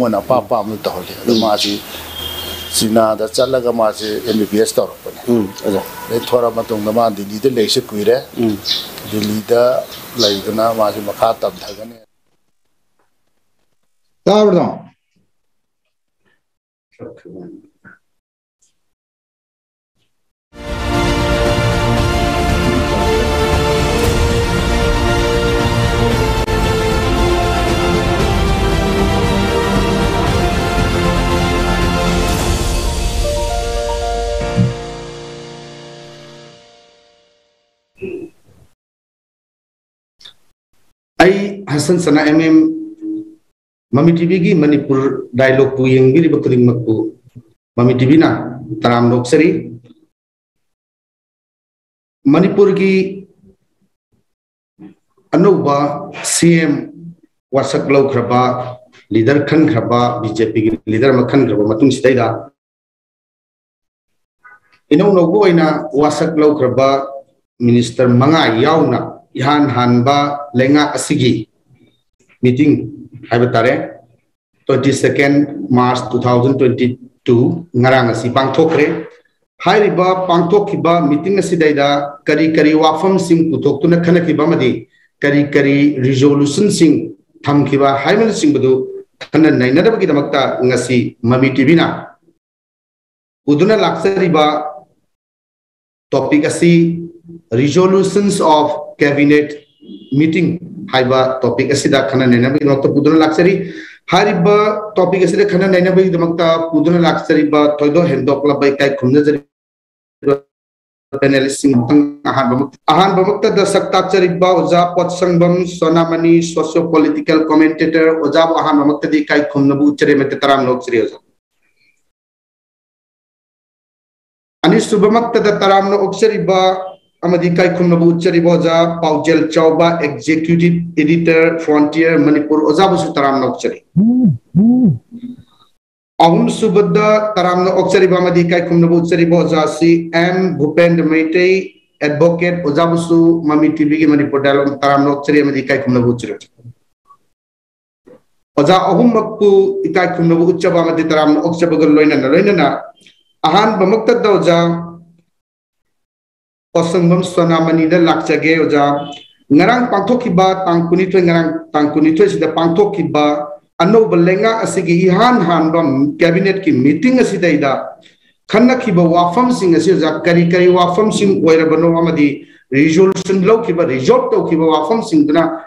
मोना पा पा मु तो ले तो मासी चीना दा चलगा मासी एमबीबीएस तौरपने ले थोड़ा मा दिल्ली दे लेसे कुइरे दिल्ली दा लैगना मासी मखा तब थगने ताबड़ो आई हसन सना एम एम ममी टीवी की मणिपुर डायलॉग को यंगिरी बकरिंग मक्कु ममी टीवी ना तराम लोकसरी मणिपुर की अनौबा सीएम वासक लौख्रबा लीडर खनख्रबा बीजेपी की लीडर म खनख्रबा मतुंग सिदैदा इनौ नौबो ओइना वासक लौख्रबा मिनिस्टर मंगा यावना इहान ihan hanba lenga asigi. Meeting haibtare eh? 22nd March 2022 ngarang asi pangthokre hairiba pangthokhiba meeting asidaida kari kari wafam sim puthoktu khanakiba madi. Kari kari resolution sing thamkiba haimal sing budu khana nainadabagi damakta ngasi mami tv na. Uduna laksariba topic asi resolutions of cabinet meeting haiba topic asida khana nena bi nokta puduna laksari hariba topic asida khana nena bi damakta puduna laksari ba toido hendok la bai kai khumna jari panelist sing tang ahan bamak ahan bamakta da sakta chariba oja potsangbam sonamani socio political commentator oja ahan bamakta di kai khumna bu chare mete taram nok chri oja ani subamakta da taram no oksariba amadi paujel chauba executive editor frontier manipur oja bu taram nok chari ahum subadda taram no oksari ba amadi kai khumna bu chari boja si m bhupendra maitai advocate oja bu su mami tv gi manipur dialog taram no oksari amadi kai khumna bu chari oja ahum Osambam Sonamani da lakchage oja ngarang pangthokiba tangkuni thoi ngarang tangkuni thoi sida pangthokiba asigi ihan han bam cabinet ki meeting asida ida khanna khiba wafam sing asi oja kari kari wafam sing oirabano amadi resolution lo khiba resort to khiba wafam sing duna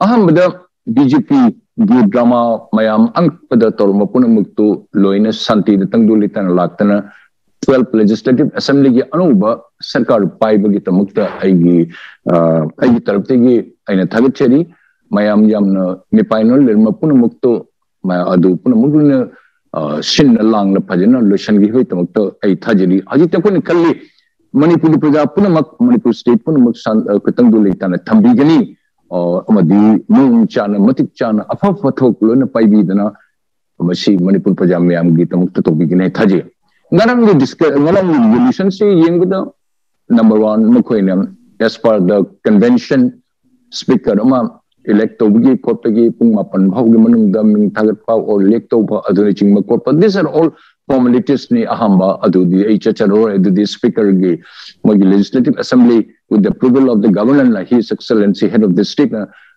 Ahmad BJP गी drama मयाम अंकपद तौर मपुन मुक्तु लोइन शांति तंगदु लितन लातन 12 लेजिस्लेटिव असेंबली की अनुब सरकार पाइबगी तमुक्त आइगी आइगी तरफतेगी आइना थगचेरी मयाम यामना मिपाइनल लेरमा पुन मुक्तु मा अदु पुन मुगुन सिन लांग ल फजना लोशन गी होय तमुक्त आइ थजरी हजि तकुन कल्ली मणिपुर प्रजा पुनमक Manipur amadi nung chana matik chana afa fatho kulo na pai bi dana mashi manipur pajam me am gita mukta to bigine thaje ngaram the ngaram resolution se yeng the number 1 mukhoinam as per the convention speaker ama elect to gi kop to gi pung ma pan bhau gi manung da ming thagat pa or elect to ba adone ching ma kop this are all legislative assembly with the approval of the governor la his excellency head of the state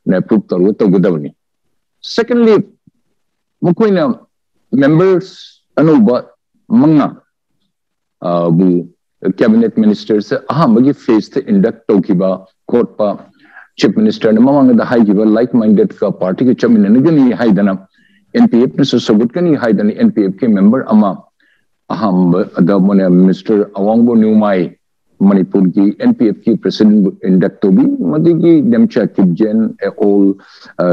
na approve taru to gudavni secondly mukhoina members anu ba manga bu cabinet ministers ahamagi face the induct tokiba court pa chief minister na mamanga da haigiba like minded ka party ke chamin na gani haidana npf ne so sobut haidani npf ke member ama aham da mone Mr. Awangbo be madi ki Demcha Kibjen all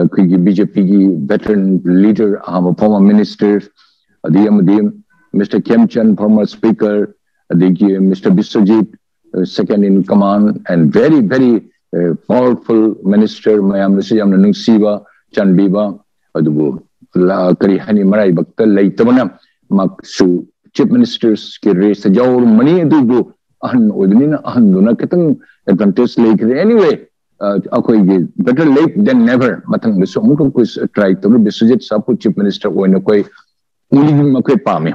ki BJP ki veteran leader aham former minister adiyam adiyam Mr. Kemchan former speaker adiki Mr. Biswajit second in command and very very uh, powerful minister mayam nasi yam nungsiba chanbiba adubu la kari hani marai bakta leitabana maksu chief ministers ke race jaur mani adubu ahan odinina ahan duna kitang advantage lake anyway akhoi ge better late than never matang bisu amuk ko try to bisujit sapu chief minister oina koi uli makoi pame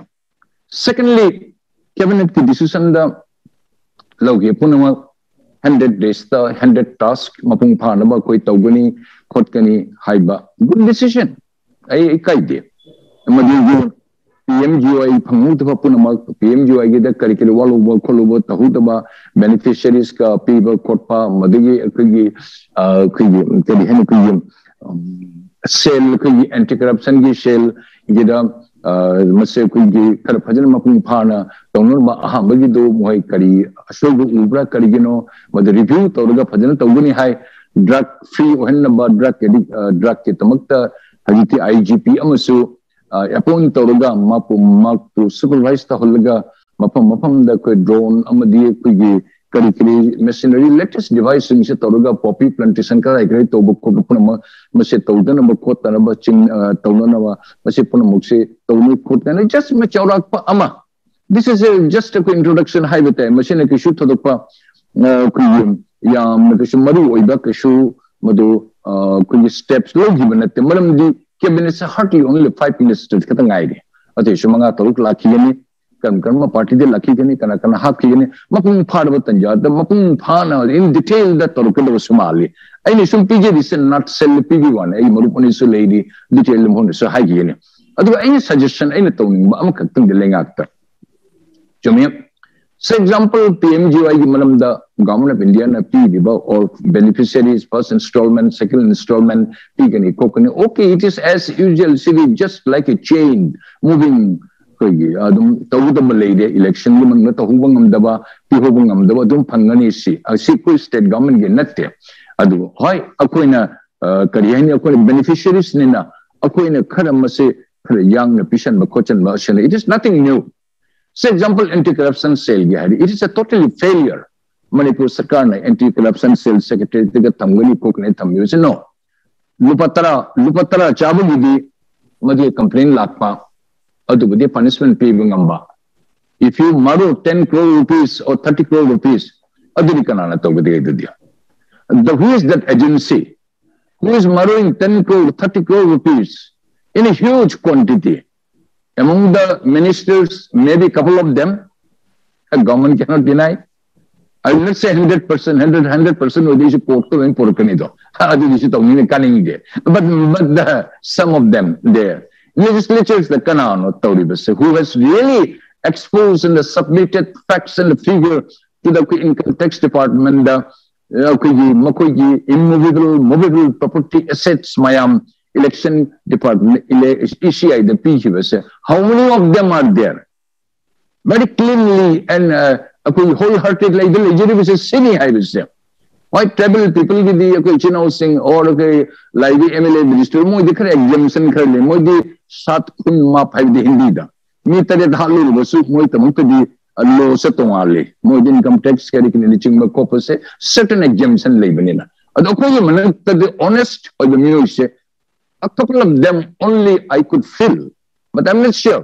secondly cabinet ki decision da logi punama 100 days ta 100 task mapung phana ba koi tawgani khotkani haiba good decision ai kai de amadi ju PMGY phangu ta punama PMGY ge da curricular walu ba kholu ba tahu ta ba beneficiaries ka people khotpa madigi kagi kagi kadi hen kagi sel kagi anti corruption gi sel ge da ꯃꯁꯦ ꯑꯩꯈꯣꯏꯒꯤ ꯈꯔ ꯐꯖꯅ ꯃꯄꯨꯡ ꯐꯥꯅ ꯇꯧꯅꯕ ꯑꯍꯥꯟꯕꯒꯤꯗꯣ ꯃꯣꯏ ꯀꯔꯤ ꯑꯁꯣꯏꯕ ꯎꯕ꯭ꯔꯥ ꯀꯔꯤꯒꯤꯅꯣ ꯃꯗꯨ ꯔꯤꯚ꯭ꯌꯨ ꯇꯧꯔꯒ ꯐꯖꯅ ꯇꯧꯒꯅꯤ ꯍꯥꯏ ꯗ꯭ꯔꯒ ꯐ꯭ꯔꯤ ꯑꯣꯏꯍꯟꯅꯕ ꯗ꯭ꯔꯒ ꯗ꯭ꯔꯒꯀꯤꯗꯃꯛꯇ ꯍꯧꯖꯤꯛꯇꯤ ꯑꯥꯏ ꯖꯤ ꯄꯤ ꯑꯃꯁꯨ ꯑꯦꯄꯣꯏꯟ ꯇꯧꯔꯒ ꯃꯥꯄꯨ ꯃꯥꯄꯨ ꯁꯨꯄꯔꯚꯥꯏꯁ ꯇꯧꯍꯜꯂꯒ ꯃꯐꯝ ꯃꯐꯝꯗ ꯑꯩꯈꯣꯏ ꯗ꯭ꯔꯣꯟ ꯑꯃꯗꯤ ꯑꯩꯈꯣꯏꯒꯤ kari kari machinery latest device sing se toruga poppy plantation ka ai kari tobu ko puna ma mase tawdana ba ko tana ba ching tawna ba mase puna mukse tawni ko tana just ma chaurak pa ama this is a just a introduction hai bata machine ke shu thodak pa ku yam na ke maru oi ba ke shu madu kunji steps lo given at maram di cabinet sa hardly only five ministers ka tangai de ate shumanga toluk lakhi ne kan karma party de lakhi ne kana kana hak ki ne mapung phad ba tan ja da mapung phana in detail da toluk lo sumali ai ne shum pj this not sell pv one ai maru pani so lady detail mo ne so hai ki ne adu ai suggestion ai ne tawning ba am ka tung de lenga ta chomya So example, PMGY madam, the government of India na P or beneficiaries, first installment, second installment, P can Okay, it is as usual, city just like a chain moving. adum tawudam leide election gi mangna tahuba ngamdaba pihoba ngamdaba adum phangani si. Ah, Asi koi state government ge natte. Adu hoi akoina ah, kariyani akoina beneficiaries nina akoina khara mase khara yang na pishan ma kochan ma shele it is nothing new. से example anti corruption cell गया है it is a totally failure Manipur सरकार ने anti corruption cell secretary के थमगनी को नहीं थम you know लुपतरा लुपतरा चाबू दीदी मधे कंप्लेन लापा अदु बदे पनिशमेंट पी बंगंबा इफ़ यू मरो 10 करोड़ रुपीस और 30 करोड़ रुपीस अदु निकनाना तो बदे दे दिया the who is that agency who is मरोइंग 10 crore 30 crore rupees in a huge quantity Among the ministers, maybe a couple of them, a government cannot deny. I will not say 100%, 100, 100% of these court to in Porcanido. But, but the, some of them there legislatures the Kanano Tauribase, who has really exposed and submitted facts and figure to the income tax department, the uh, Makogi immovable, movable property assets, Mayam election department, ECI, the PGBS. How many of them are there? Very cleanly and uh, wholeheartedly, the legitimate city, I will say. white tribal people की दी कोई चुनाव सिंह और कोई live MLA minister Modi दिख रहे examination कर ले मोदी सात खुन मा फाइव दी हिंदी दा मी तरे धालु बसु मोई तमक दी लो से तो वाले मोदी इनकम टैक्स करे कि निचिंग में कोप से सर्टेन एग्जामिनेशन ले बने अदो कोई मन तद ऑनेस्ट और the music a couple of them only I could feel but I'm not sure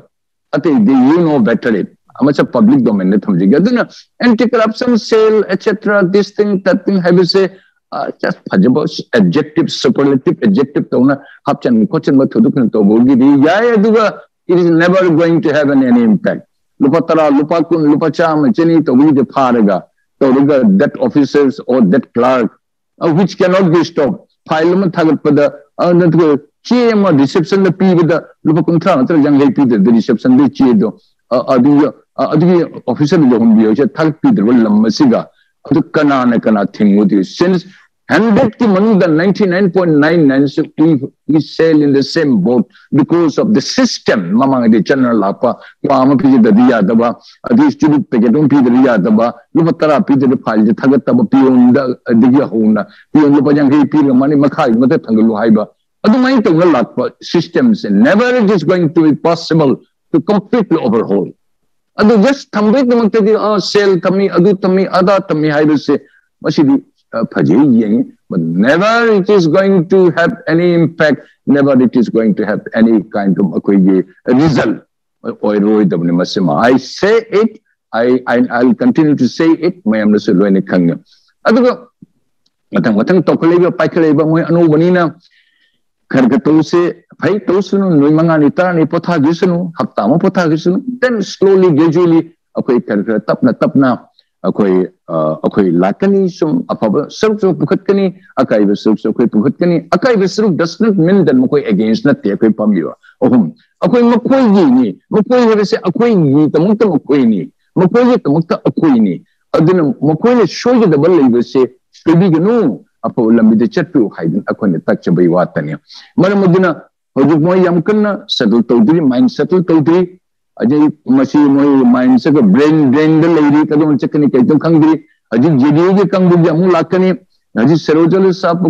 I think they you know better it much of public domain ne thamji ga duna anti corruption cell etc this thing that thing have you say uh, just phajabo adjective superlative adjective it is never going to have any impact lupa tara lupa kun lupa cham chini pharaga to ruga that officers or that clerk uh, which cannot be stopped file ma thagat pada uh, che ma reception da pi da lupa kun thra na jang lei pi da reception de che do adu ꯑꯗꯨꯒꯤ officer ꯌꯧꯍꯟꯕꯤꯌꯣ ꯁꯦ ꯊꯥꯒꯠꯄꯤꯗ꯭ꯔꯕ ꯂꯝ ꯑꯁꯤꯒ ꯑꯗꯨ ꯀꯅꯥꯅ ꯀꯅꯥ ꯊꯤꯡꯉꯨꯗꯤ since 100 ki manunda 99.99 so we, we sail in the same boat because of the system mamang de channel lapa kwa ma pi de dia da ba adi stu pe ke dum pi de dia da ba lu ma tara pi de phal je thagat ta ba pi on da de ya hona pi on lu pa jang pi ma ni ma khai ma te thang lu hai ba adu mai to ngal lat systems never it is going to be possible to completely overhaul adu just thambe de mak te di a sel tami adu tami ada tami hai se masidi but never it is going to have any impact, never it is going to have any kind of result. I say it, I, I, I'll continue to say it, may am nasa luwa ni kanya. Adugo, matang matang tokaleba, paikaleba, mo ano banina, karga tose, pay tose no, no mga nita, ni potha gisano, hapta mo potha gisano, then slowly, gradually, ako'y karga tap na tap na, अखोई अखोई लाकनी अफब सरुक सरुक पुखतकनी पुखतकनी अखोई अखोई अखोई मकोई नि मकोई जे तमुक अखोई नि अदुन मकोई ने शोय दबल लेबसे स्टडी गनु अफब लंबी चट्टू हाइदन अखोई मरम अदुना हजु मोय यम कन्ना सेटल तौदरी माइंड सेटल माइंड से को ब्रेन ड्रेन दे लेरी कदम चकनी कई तो खंगरी अजय जेडीयू के कंगु लाकनी सरोजल साहब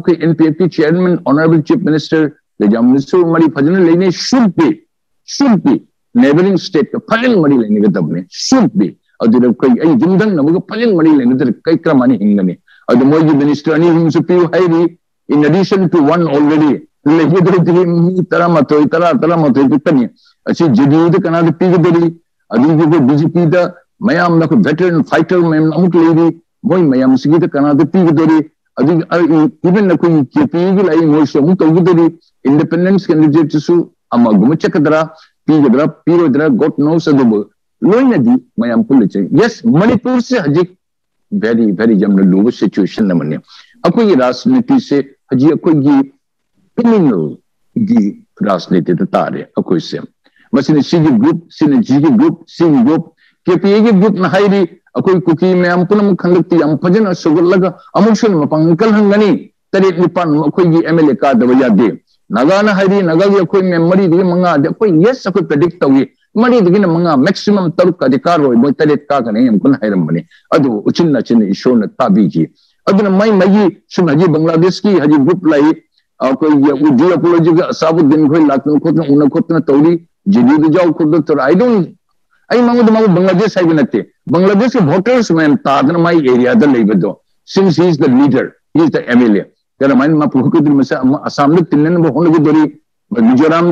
ऑनरेबल चीफ मिनिस्टर के मरी लेने should be should be neighbouring state का फजन मरी लेने के तब में शुड बी अदुर कोई आई जुमदंग नमक फजन मरी लेने अदु मोई अनि सुपियो हाईरी in addition to one already लेकिन तरह हो तरह तरह मत हो कितनी अच्छी जदीद कनाड पीगदरी अदुगी को बीजेपी दा मयाम ना को वेटरन फाइटर मैम अमुक लेदी मोय मयाम सिगी दा कनाड पीगदरी अदुगी इवन ना मोय सो मु तोगदरी इंडिपेंडेंस कैंडिडेट वेरी वेरी जमने लूब सिचुएशन ने मने अकोई राजनीति से हजी अकोई की क्रिमिनल की राजनीति तो तारे अकोई से मसीन सीजी ग्रुप सीन जीजी ग्रुप सीन ग्रुप के पी एक ग्रुप नहाई भी अकोई कुकी में हम पुनः मुखंडती हम पंजन शुगर लगा अमुशन में पंकल हंगनी तेरे निपान अकोई की एमएलए का दबाया दे नगाना हरी नगाली अकोई मेमोरी दी मंगा दे अकोई यस अकोई प्रेडिक्ट होगी मरीदगिन मंगा मैक्सिमम तरुक अधिकार हो तरेत का करें हमको हैरमने अदु उचिन नचिन ईश्वर ने ताबी जी अदन मई मई सुन हजी बांग्लादेश की हजी ग्रुप लाई और कोई ये उदी अपोलॉजी का साबुद्दीन कोई उन तौरी जिदी दे जाओ खुद तो आई डोंट आई मंगो बांग्लादेश है बिनते बांग्लादेश के वोटर्स में तादन मई area the since he is the leader he is the MLA तेरा माइन मा पुखुकुद मसा असम ले तिनन बो गुदरी मिजोरम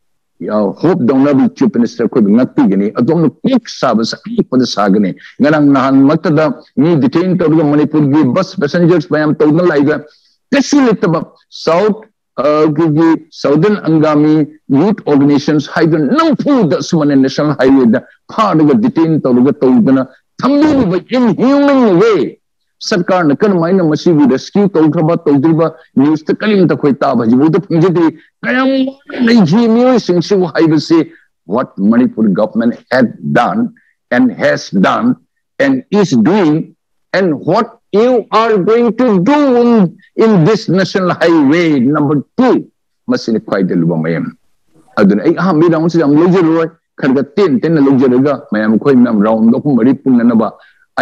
होपदौनब चुपनिस अखोब नक्तिगनी अदोम पेक साबस अपद सागने गरंग नहान मक्तद मी डिटेन तोरग मणिपुर की बस पैसेंजर्स मयाम तौदन लाइगा कशु लितब साउथ की साउदर्न अंगामी यूथ ऑर्गेनाइजेशंस हाइदन नंफूद सुमने नेशनल हाईवे द फाडग डिटेन तोरग तौदन थम्बी इन ह्यूमन वे कलिम त खोई ताबा जिबुद फंजदे कयम लेजी मियोय सिंगसु हाइबसे what manipur government had done and has done and is doing and what you are going to do in, in this national highway number 2 masini kwai de luba mayam aduna ai ha mi dawn si am loje roy kharga ten ten na loje rega mayam khoi mam round do mari punna na ba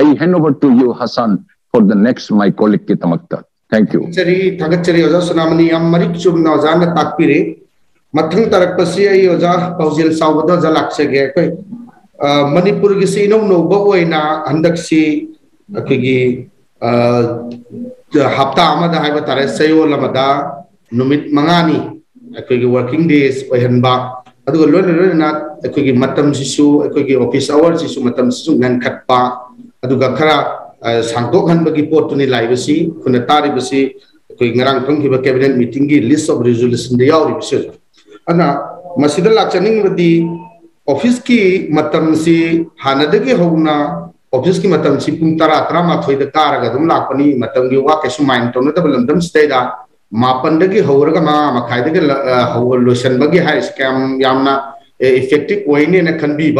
i hand over to you hasan for the next my colleague ki tamakta thank you chari thagat chari oja sunamani am marik chum na takpire mathang tarak pasi ai oja paujil sawda jalak se ge koi manipur gi si no no ba oina handak si akigi hafta amada haiba tare sayo lamada numit mangani akigi working days oihanba aduga loina loina akigi matam sisu akigi office hour sisu matam sisu ngan khatpa aduga khara सन्तोखनगी पोट लाइव लाइबी खुना तारी अगर meeting की list of रिजुलेसन अना लाचनी office की हादसे होना ऑफ़िस की पुल तरह तरहमाथोद कागदी वाक सुन तौनदेद हो रहा माखाई लोसनगी है स्कैम इफ़ेक्टिव होने खनबीब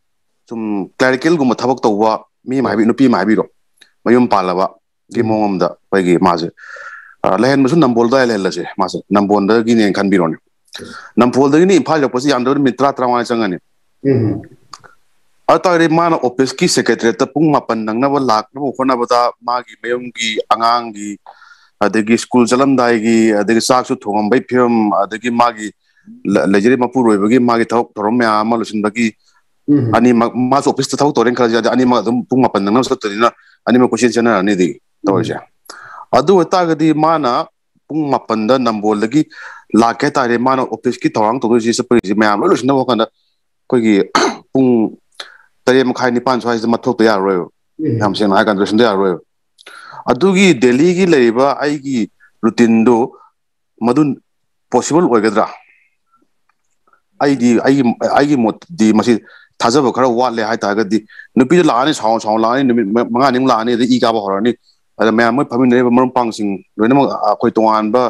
ꯁꯨꯝ ꯀ꯭ꯂꯦꯔꯤꯀꯦꯜꯒꯨꯝꯕ ꯊꯕꯛ ꯇꯧꯕ ꯃꯤ ꯑꯃ ꯍꯥꯏꯕꯤ ꯅꯨꯄꯤ ꯑꯃ ꯍꯥꯏꯕꯤꯔꯣ ꯃꯌꯨꯝ ꯄꯥꯜꯂꯕ ꯒꯤ ꯃꯑꯣꯡ ꯑꯃꯗ ꯑꯩꯈꯣꯏꯒꯤ ꯃꯥꯁꯦ ꯂꯩꯍꯟꯕꯁꯨ ꯅꯝꯕꯣꯜꯗ ꯂꯩꯍꯜꯂꯁꯦ ꯃꯥꯁꯦ ꯅꯝꯕꯣꯜꯗꯒꯤꯅꯦꯅ ꯈꯟꯕꯤꯔꯣꯅꯦ ꯅꯝꯕꯣꯜꯗꯒꯤꯅꯤ ꯏꯝꯐꯥꯜ ꯌꯧꯔꯛꯄꯁꯤ ꯌꯥꯝꯗ꯭ꯔꯕꯗ ꯅꯨꯃꯤꯠ ꯇꯔꯥ ꯇꯔꯥꯃꯉꯥ ꯆꯪꯉꯅꯤ ꯑꯗꯨ ꯇꯥꯔꯗꯤ ꯃꯥꯅ ꯑꯣꯐꯤꯁꯀꯤ ꯁꯦꯀ꯭ꯔꯦꯇꯔꯤꯌꯦꯠꯇ ꯄꯨꯡ ꯃꯥꯄꯟ ꯅꯪꯅꯕ ꯂꯥꯛꯅꯕ ꯍꯣꯠꯅꯕꯗ ꯃꯥꯒꯤ ꯃꯌꯨꯝꯒꯤ ꯑꯉꯥꯡꯒꯤ ꯑꯗꯒꯤ ꯁ꯭ꯀꯨꯜ ꯆꯠꯂꯝꯗꯥꯏꯒꯤ ꯑꯗꯒꯤ ꯆꯥꯛꯁꯨ ꯊꯣꯡꯉꯝꯕꯩ ꯐꯤꯕꯝ ꯑꯗꯒꯤ ꯃꯥꯒꯤ ꯂꯩꯖꯔꯤꯕ ꯃꯄꯨꯔꯣꯏꯕꯒꯤ ꯃꯥꯒꯤ ꯊꯕꯛ ꯊꯧꯔꯝ ꯃꯌꯥꯝ ꯑꯃ ꯂꯣꯏꯁꯤꯟꯕꯒꯤ ani ma so office thau toren khala ja ani ma dum pung apan nang so tolina ani ma question chana ani di tor ja adu ta ga di ma na pung mapan da nambol lagi la ke ta re ma na office ki thorang to ji se pri ji ma lo shin wa kan da ko gi pung tare ma khai ni pan so ai ma thok to ya ro yam sen ai kan do shin da ya ro adu gi delhi gi lai ba ai gi routine do madun possible oigedra ai di ai ai gi mot di masi ꯊꯥꯖꯕ ꯈꯔ ꯋꯥꯠꯂꯦ ꯍꯥꯏꯇꯥꯔꯒꯗꯤ ꯅꯨꯄꯤꯗ ꯂꯥꯛꯑꯅꯤ ꯁꯥꯎꯅ ꯁꯥꯎꯅ ꯂꯥꯛꯑꯅꯤ ꯅꯨꯃꯤꯠ ꯃꯉꯥꯅꯤꯃꯨꯛ ꯂꯥꯛꯑꯅꯤ ꯑꯗꯩ ꯏ ꯀꯥꯕ ꯍꯧꯔꯛꯑꯅꯤ ꯑꯗ ꯃꯌꯥꯝ ꯃꯣꯏ ꯐꯝꯃꯤꯟꯅꯔꯤꯕ ꯃꯔꯨꯞ ꯃꯄꯥꯡꯁꯤꯡ ꯂꯣꯏꯅꯃꯛ ꯑꯩꯈꯣꯏ ꯇꯣꯉꯥꯟꯕ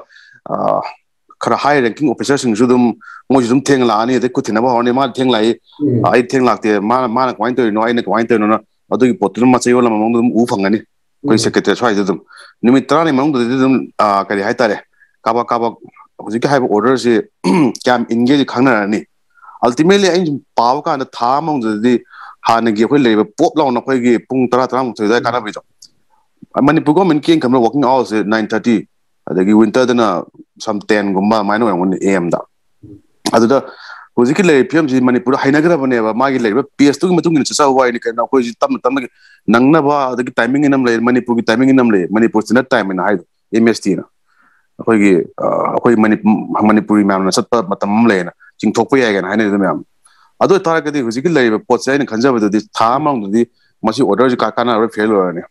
ultimately anh pau ka na tha mong jadi ha na gi khoi le pop law na khoi gi pung tara tara mong thoi kana bi jo manipur ko men king kama working hours 9:30 adagi winter dana some 10 go ma mai no ang am da ada da hoji ki le pm ji manipur haina gra bane ba ma gi le ps to gi matung ni sa wai ni ka na khoi ji tam tam na nang na ba adagi timing inam le manipur gi timing inam le manipur sina time na hai mst na khoi gi khoi manipur manipuri mam na sat pa matam le na 지금 족부야에겐 하네 되면 아도 따라가디 그지길 레이베 포츠에는 간자베도디 다망도디 마시 오더지 까까나 로 페일러네.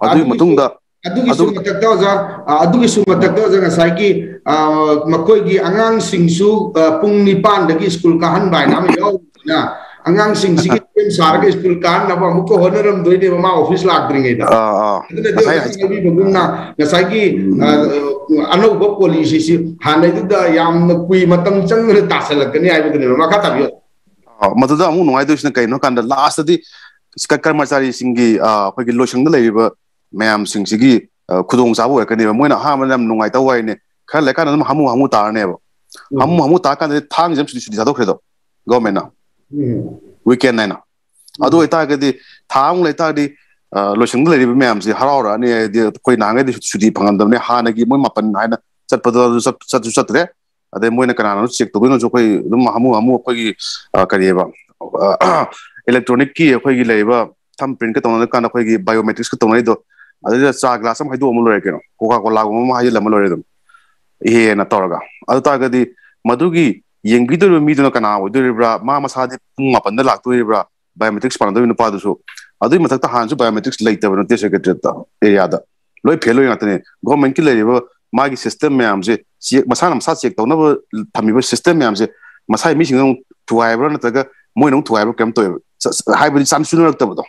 아도 무퉁다 아두기 수마 딱다자 아두기 수마 딱다자 가사기 아 마코이기 안강 싱수 뿡니판 데기 스쿨 카한 바이나미 요나. angang sigi tem sarga school kan na ba mukko honoram doine ma office la dringe da. Ah ah adina de ngi bugum na na sagi hmm. ah, anu go policy si hanai du da yam na kui matam chang na ta sala kani ai bugum ma ka ta yo ah madu da mu nuai du sna kai no? Kan da last di ska karmachari singi khoi gi ah, lo shang da leiba mayam sing sigi ah, khudong sa bo eh, kani mo na ha ma nam nuai ta wai ne kha le kan na hamu hamu ta ne ba. Hmm. Hamu hamu ta kan de thang jam sudi sudi sa do khre do government na. Weekend ꯍꯥꯏꯅ ꯑꯗꯨ ꯑꯣꯏꯇꯥꯔꯒꯗꯤ ꯊꯥ ꯑꯃꯨꯛ ꯂꯩꯇꯥꯔꯗꯤ ꯂꯣꯏꯁꯪꯗ ꯂꯩꯔꯤꯕ ꯃꯌꯥꯝꯁꯦ ꯍꯔꯥꯎꯔꯛꯑꯅꯤ ꯍꯥꯏꯗꯤ ꯑꯩꯈꯣꯏ ꯅꯍꯥꯟꯈꯩꯗꯤ ꯁꯨꯇꯤ ꯐꯪꯉꯝꯗꯕꯅꯤ ꯍꯥꯟꯅꯒꯤ ꯃꯣꯏ ꯃꯥꯄꯟ ꯍꯥꯏꯅ ꯆꯠꯄꯗꯣ ꯑꯗꯨ ꯆꯠꯁꯨ ꯆꯠꯇ꯭ꯔꯦ ꯑꯗꯩ ꯃꯣꯏꯅ ꯀꯅꯥꯅꯣ ꯆꯦꯛ ꯇꯧꯗꯣꯏꯅꯣꯁꯨ ꯑꯩꯈꯣꯏ ꯑꯗꯨꯝ ꯍꯥꯃꯨ ꯍꯥꯃꯨ ꯑꯩꯈꯣꯏꯒꯤ ꯀꯔꯤꯑꯕ ꯏꯂꯦꯛꯇ꯭ꯔꯣꯅꯤꯛꯀꯤ ꯑꯩꯈꯣꯏꯒꯤ ꯂꯩꯔꯤꯕ ꯊꯝ ꯄ꯭ꯔꯤꯟꯠꯀ ꯇꯧꯅꯔ ꯀꯥꯟꯗ ꯑꯩꯈꯣꯏꯒꯤ ꯕꯥꯏꯑꯣꯃꯦꯇ꯭ꯔꯤꯛꯁꯀ ꯇꯧꯅꯔꯤꯗꯣ ꯑꯗꯨꯗ ꯆꯥ ꯒ꯭ꯂꯥꯁ ꯑꯃ ꯍꯩꯗꯣꯛꯑꯃ ꯂꯣꯏꯔꯦ ꯀꯩꯅꯣ ꯀꯣꯀꯥ ꯀꯣꯂꯥꯒꯨꯝꯕ ꯑꯃ ꯍꯩꯖꯤꯜꯂꯝꯃ ꯂꯣꯏꯔꯦ ꯑꯗꯨꯝ ꯏꯍꯦꯟꯅ ꯇꯧꯔꯒ ꯑꯗꯨ ꯇꯥꯔꯒꯗꯤ ꯃꯗꯨꯒꯤ ꯌꯦꯡꯕꯤꯗꯧꯔꯤꯕ ꯃꯤꯗꯨꯅ ꯀꯅꯥ ꯑꯣꯏꯗꯣꯔꯤꯕ꯭ꯔꯥ ꯃꯥ ꯃꯁꯥꯗꯤ ꯄꯨꯡ ꯃꯥꯄꯟꯗ ꯂꯥꯛꯇꯣꯔꯤꯕ꯭ꯔꯥ ꯕꯥꯏꯑꯣꯃꯦꯇ꯭ꯔꯤꯛꯁ ꯄꯥꯟꯅꯗꯣꯏ ꯅꯨꯄꯥꯗꯨꯁꯨ ꯑꯗꯨꯒꯤ ꯃꯊꯛꯇ ꯍꯥꯟꯅꯁꯨ ꯕꯥꯏꯑꯣꯃꯦꯇ꯭ꯔꯤꯛꯁ ꯂꯩꯇꯕ ꯅꯠꯇꯦ ꯁꯦꯀ꯭ꯔꯦꯇꯔꯤꯌꯦꯠꯇ ꯑꯦꯔꯤꯌꯥꯗ ꯂꯣꯏ ꯐꯦꯜ ꯑꯣꯏ ꯉꯥꯛꯇꯅꯦ ꯒꯣꯔꯃꯦꯟꯠꯀꯤ ꯂꯩꯔꯤꯕ ꯃꯥꯒꯤ ꯁꯤꯁꯇꯦꯝ ꯃꯌꯥꯝꯁꯦ ꯆꯦꯛ ꯃꯁꯥꯅ ꯃꯁꯥ ꯆꯦꯛ ꯇꯧꯅꯕ ꯊꯝꯃꯤꯕ ꯁꯤꯁꯇꯦꯝ ꯃꯌꯥꯝꯁꯦ ꯃꯁꯥꯒꯤ ꯃꯤꯁꯤꯡꯅ ꯑꯃꯨꯛ ꯊꯨꯒꯥꯏꯕ꯭ꯔꯥ ꯅꯠꯇ꯭ꯔꯒ ꯃꯣꯏꯅ ꯑꯃꯨꯛ ꯊꯨꯒꯥꯏꯕ꯭ꯔꯥ ꯀꯩꯝ ꯇꯧꯋꯦꯕ ꯍꯥꯏꯕꯗꯤ ꯆꯥꯟꯁꯤꯟꯅꯔꯛꯇꯕꯗꯣ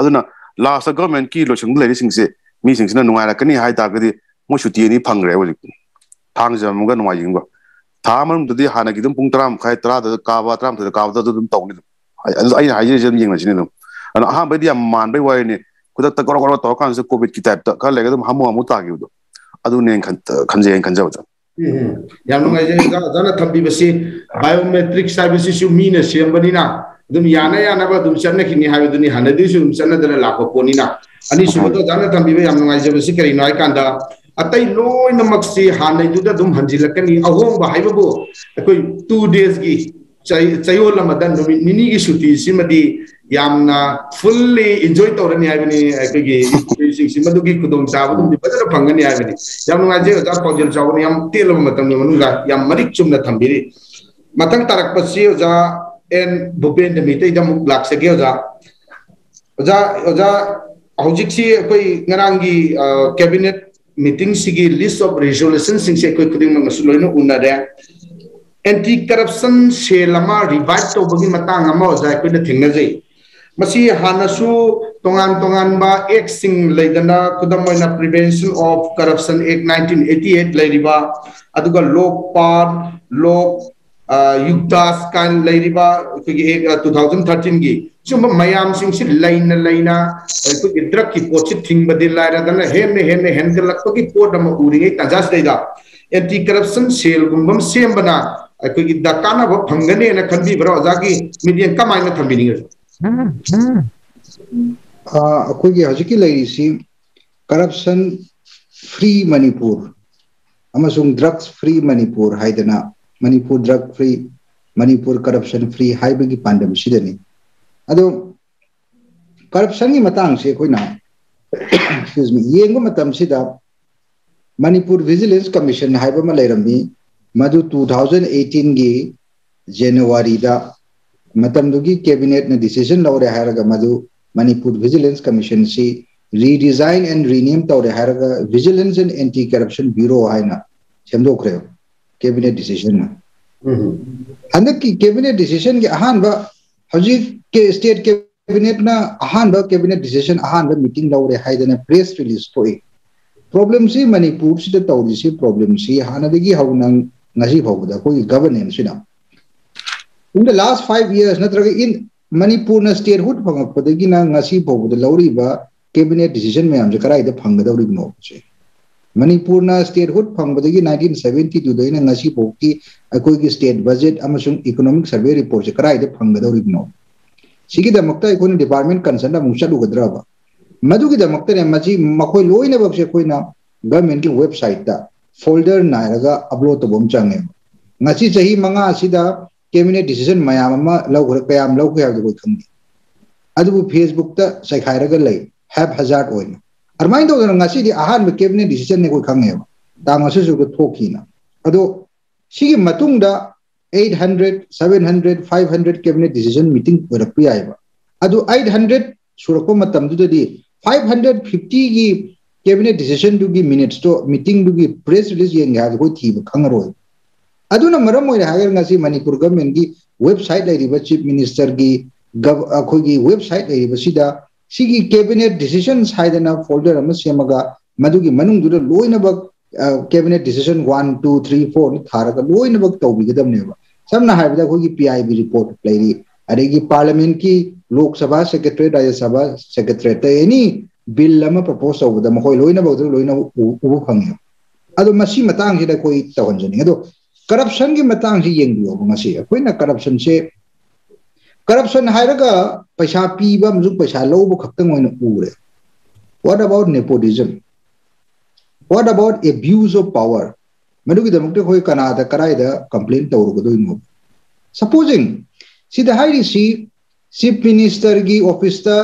ꯑꯗꯨꯅ ꯂꯥꯁꯇ ꯒꯣꯔꯃꯦꯟꯠꯀꯤ ꯂꯣꯏꯁꯪꯗ ꯂꯩꯔꯤꯁꯤꯡꯁꯦ ꯃꯤꯁꯤꯡꯁꯤꯅ ꯅꯨꯡꯉꯥꯏꯔꯛꯀꯅꯤ ꯍꯥꯏ ꯇꯥꯔꯒꯗꯤ ꯃꯣꯏ ꯁꯨꯇꯤ ꯑꯅꯤ ꯐꯪꯈ꯭ꯔꯦ ꯍꯧꯖꯤꯛꯇꯤ ꯊꯥꯡꯖ ꯑꯃꯒ ꯅꯣꯡꯃꯥꯏꯖꯤꯡꯒ ꯊꯥ ꯃꯅꯨꯡꯗꯗꯤ ꯍꯥꯟꯅꯒꯤ ꯑꯗꯨꯝ ꯄꯨꯡ ꯇꯔꯥ ꯃꯈꯥꯏ ꯇꯔꯥꯗ ꯀꯥꯕ ꯇꯔꯥꯃꯥꯊꯣꯏꯗ ꯀꯥꯕꯗ ꯑꯗꯨꯝ ꯇꯧꯅꯤ ꯑꯗꯨꯝ ꯑꯗꯨ ꯑꯩꯅ ꯍꯥꯏꯖꯔꯤꯁꯦ ꯑꯗꯨꯝ ꯌꯦꯡꯅꯁꯤꯅꯤ ꯑꯗꯨꯝ ꯑꯗꯨꯅ ꯑꯍꯥꯟꯕꯩꯗꯤ ꯌꯥꯝ ꯃꯥꯟꯕꯩ ꯋꯥꯔꯤꯅꯤ ꯈꯨꯗꯛꯇ ꯒꯣꯔꯣ ꯒꯣꯔꯣ ꯇꯧꯔꯀꯥꯟꯁꯤꯗ ꯀꯣꯚꯤꯗꯀꯤ ꯇꯥꯏꯞꯇ ꯈꯔ ꯂꯩꯔꯒ ꯑꯗꯨꯝ ꯍꯥꯃꯨ ꯍꯥꯃꯨ ꯇꯥꯈꯤꯕꯗꯣ ꯑꯗꯨꯅꯦ ꯈꯟꯖꯩ ꯑꯩꯅ ꯈꯟꯖꯕꯗ ꯎꯝ ꯌꯥꯝ ꯅꯨꯡꯉꯥꯏꯖꯩ ꯑꯣꯖꯥꯅ ꯊꯝꯕꯤꯕꯁꯤ ꯕꯥꯏꯑꯣꯃꯦꯇ꯭ꯔꯤꯛꯁ ꯍꯥꯏꯕꯁꯤꯁꯨ ꯃꯤꯅ ꯁꯦꯝꯕꯅꯤꯅ ꯑꯗꯨꯝ ꯌꯥꯅ ꯌꯥꯅꯕ ꯑꯗꯨꯝ ꯆꯠꯅꯈꯤꯅꯤ ꯍꯥꯏꯕꯗꯨꯅꯤ ꯍꯥꯟꯅꯗꯒꯤꯁꯨ ꯑꯗꯨꯝ ꯆꯠꯅꯗꯅ ꯂꯥꯛꯄ ꯄꯣꯠꯅꯤꯅ ꯑꯅꯤꯁꯨꯕꯗ ꯑꯣꯖꯥꯅ ꯊꯝꯕꯤꯕ ꯌꯥꯝ ꯅꯨꯡꯉꯥꯏꯖꯕꯁꯤ ꯀꯔꯤꯅꯣ ꯍꯥꯏꯀꯥꯟꯗ अतई लोइनमक्सी हानैदुदा दुम हंजिलकनी अहोंबा अखोई 2 डेज़ की चयोल मदन नुमित निनी की छुट्टी सिमदी यामना फुल्ली एंजॉय तौरनी अखोगी सिंगसी मदुगी खुदोंग चाबदुम बजर फंगनी हाइबनी याम नुगाजे जा पॉजिल चावनी तेल मतम मनुगा याम मरिक एन भूपेंद्र मिते दम लाख सके जा सी meeting sigi list of resolutions sing se koi kuding mang su loino una de anti corruption se lama revive to bagi matang ama ja koi na thingna jai masi hanasu tongan tongan ba ek sing leidana kudam na prevention of corruption act 1988 leiriba aduga lok par lok युक्तास कान लेरिबा कुगी एक 2013 की सुम मयाम सिंग सि line लाइना कुगी drug की पोच thing बदि Lyra दन हेन हेन हेन गलक की पोट म उरिगे तजास देदा एंटी करप्शन सेल गुंबम सेम बना कुगी दकाना ब फंगने न खंबी ब्रो जागी मीडियम कमाइन थंबिनी आ कुगी हजकी लेरिसी करप्शन फ्री मणिपुर अमसुंग drugs free Manipur हाइदना Manipur drug free Manipur corruption free हाइबगी पांडम सिदनी अदो की मतंग से मी येंग मतम सिदा मणिपुर विजिलेंस कमीशन हाइब म लेरमी मधु 2018 गी जनवरी दा मतम कैबिनेट ने डिसीज़न हारगा मधु मणिपुर विजिलेंस कमीशन सी रीडिजाइन एंड रीनेम तौरे हारगा vigilance and anti corruption bureau हाइना सेमदोखरेयो कैबिनेट डिसीज़न हंदक की कैबिनेट डिसीज़न के अहान हजिक के स्टेट कैबिनेट ना अहान कैबिनेट डिसीज़न अहान मीटिंग लौरे हाइदना प्रेस रिलीज़ थोई प्रॉब्लम सी मणिपुर से तौरी सी प्रॉब्लम सी हानदगी हौनंग ngasi phawda koi governance sina in the last 5 years natraga in manipur na statehood phangakpadagi na ngasi phawda lauri ba cabinet decision mayam je karai da phangadauri no che ꯃꯅꯤꯄꯨꯔꯅ ꯁ꯭ꯇꯦꯠꯍꯨꯠ ꯐꯪꯕꯗꯒꯤ nineteen seventy ꯇꯨꯗꯩꯅ ꯉꯁꯤ ꯐꯥꯎꯒꯤ ꯑꯩꯈꯣꯏꯒꯤ state budget ꯑꯃꯁꯨꯡ economic survey ꯔꯤꯄꯣꯔꯠꯁꯦ ꯀꯗꯥꯏꯗ ꯐꯪꯒꯗꯧꯔꯤꯕꯅꯣ ꯁꯤꯒꯤꯗꯃꯛꯇ ꯑꯩꯈꯣꯏꯅ department ꯀꯟꯁꯔꯟꯗ ꯑꯃꯨꯛ ꯆꯠꯂꯨꯒꯗ꯭ꯔꯕ ꯃꯗꯨꯒꯤꯗꯃꯛꯇꯅꯦ ꯃꯁꯤ ꯃꯈꯣꯏ ꯂꯣꯏꯅꯃꯛꯁꯦ ꯑꯩꯈꯣꯏꯅ ꯒꯚꯔꯟꯃꯦꯟꯠꯀꯤ ꯋꯦꯕꯁꯥꯏꯠꯇ ꯐꯣꯜꯗꯔ ꯅꯥꯏꯔꯒ ꯑꯞꯂꯣꯗ ꯇꯧꯕ ꯑꯃ ꯆꯪꯉꯦꯕ ꯉꯁꯤ ꯆꯍꯤ ꯃꯉꯥ ꯑꯁꯤꯗ ꯀꯦꯕꯤꯅꯦꯠ ꯗꯤꯁꯤꯖꯟ ꯃꯌꯥꯝ ꯑꯃ ꯂꯧꯈ꯭ꯔꯦ ꯀꯌꯥꯝ ꯂꯧꯈ꯭ꯔꯦ ꯍꯥꯏꯕꯗꯨ ꯑꯩꯈꯣꯏ ꯈꯪꯗꯦ ꯑꯗꯨꯕꯨ ꯐꯦꯁꯕꯨꯛꯇ ꯆꯥꯏꯈꯥꯏꯔꯒ ꯂꯩ ꯍꯦꯞ ꯍꯖꯥꯔꯠ ꯑꯣꯏꯅ ꯑꯗꯨꯃꯥꯏꯅ ꯇꯧꯗꯅ ꯉꯁꯤꯗꯤ ꯑꯍꯥꯟꯕ ꯀꯦꯕꯤꯅꯦꯠ ꯗꯤꯁꯤꯖꯟꯅꯦ ꯑꯩꯈꯣꯏ ꯈꯪꯉꯦꯕ ꯇꯥꯡ ꯑꯁꯤꯁꯨ ꯊꯣꯛꯈꯤꯅ ꯑꯗꯣ ꯁꯤꯒꯤ ꯃꯇꯨꯡꯗ 800 700 500 cabinet decision meeting ꯑꯣꯏꯔꯛꯄ ꯌꯥꯏꯕ ꯑꯗꯨ 800 ꯁꯨꯔꯛꯄ ꯃꯇꯝꯗꯨꯗꯗꯤ 550 ꯒꯤ cabinet decision ꯗꯨꯒꯤ minutes ꯇꯣ meeting ꯗꯨꯒꯤ press release ꯌꯦꯡꯒꯦ ꯍꯥꯏꯕꯗ ꯑꯩꯈꯣꯏ ꯊꯤꯕ ꯈꯪꯉꯔꯣꯏ ꯑꯗꯨꯅ ꯃꯔꯝ ꯑꯣꯏꯅ ꯍꯥꯏꯔꯒ ꯉꯁꯤ ꯃꯅꯤꯄꯨꯔ ꯒꯚꯔꯟꯃꯦꯟꯠꯒꯤ ꯋꯦꯕꯁꯥꯏꯠ ꯂꯩꯔꯤꯕ ꯆꯤꯐ ꯃꯤꯅꯤꯁꯇꯔꯒꯤ ꯑꯩꯈꯣꯏꯒꯤ ꯋꯦꯕꯁꯥꯏꯠ ꯂꯩꯔꯤꯕꯁꯤꯗ कैबिनेट है फोलडर मनुंग लोनब cabinet decision one two three four थारग लोनब तौबीदने सब की पी आई बी रिपोर्ट लेरी अरे पार्लियामेंट की लोकसभा सेक्रेटरी राज्य सभा सेक्रेटरी एनी बिल प्रपोज तब लोनब उब फंगे अब तहजनी करपन की से ये अखोना करपन से से करप्शन हाइरगा पैसा पीबा पैसा लौब खक्तंग ओइना उरे what about nepotism what about abuse of power? मनुगी दमकते कोई कनादा कराइदा कंप्लेन तौरगदोइनो supposing सिदा हाइरी सी चीफ मिनिस्टर की ऑफ़िस ता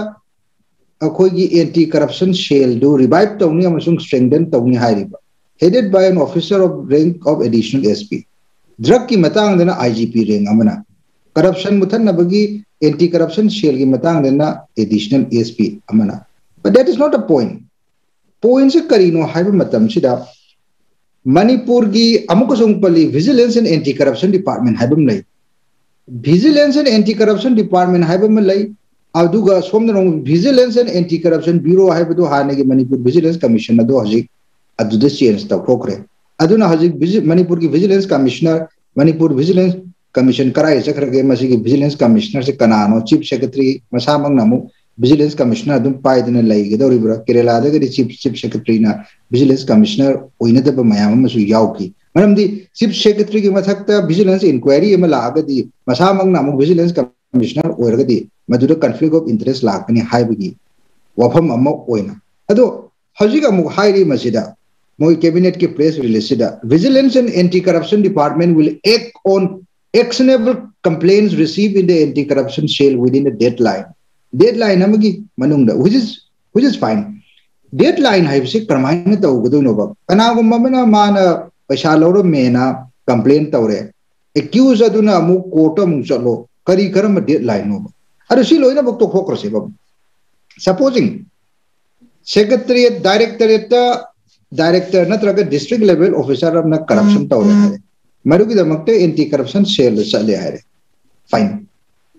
अखोगी एंटी करप्शन सेल दो रिवाइव तौनी अमसुंग स्ट्रेंथन तौनी हाइरिबा headed by an officer of rank of additional SP drug की करप्शन मुथनबगी एंटी करप्शन सेल की मतंग दना additional SP Amna haiba matam sida manipur gi amukasung pali vigilance and anti corruption department haibam lai vigilance and anti corruption department haibam lai aduga somna vigilance and anti corruption bureau haibadu hanagi manipur vigilance commission ado hajik aduda change ta khokre aduna hajik manipur ki vigilance commissioner manipur vigilance commission commission कराई चक्रगे मसीगी vigilance commissioner से कनानो chief secretary मसामंग नमु vigilance commissioner दुम पाइदने लाइगे दो चीफ चीफ सेक्रेटरी ना विजिलेंस कमिश्नर उइने दे मयाम चीफ सेक्रेटरी की। मथक ता विजिलेंस इंक्वायरी एम लाग दी मसामंग नमु विजिलेंस कमिश्नर ओर गदी मदुर कॉन्फ्लिक्ट ऑफ़ इंटरेस्ट लागनी हाइबगी वफम अम ओइना। अदो हजिगा मु हाइरी मसिदा मोई कैबिनेट के प्रेस रिलीज़ सिदा and anti corruption department will act on actionable complaints received in the anti corruption cell within the deadline deadline amagi manung da which is which is fine deadline hai se karmaina ta ugu no ba kana gumma mana mana paisa loro mena complaint tawre accuse aduna amu court amu chalo kari karam deadline no adu si loina bok to khokro se ba supposing secretariat directorate director natraga district level officer amna corruption tawre मरुगदमक्ते anti corruption cell चले आरे fine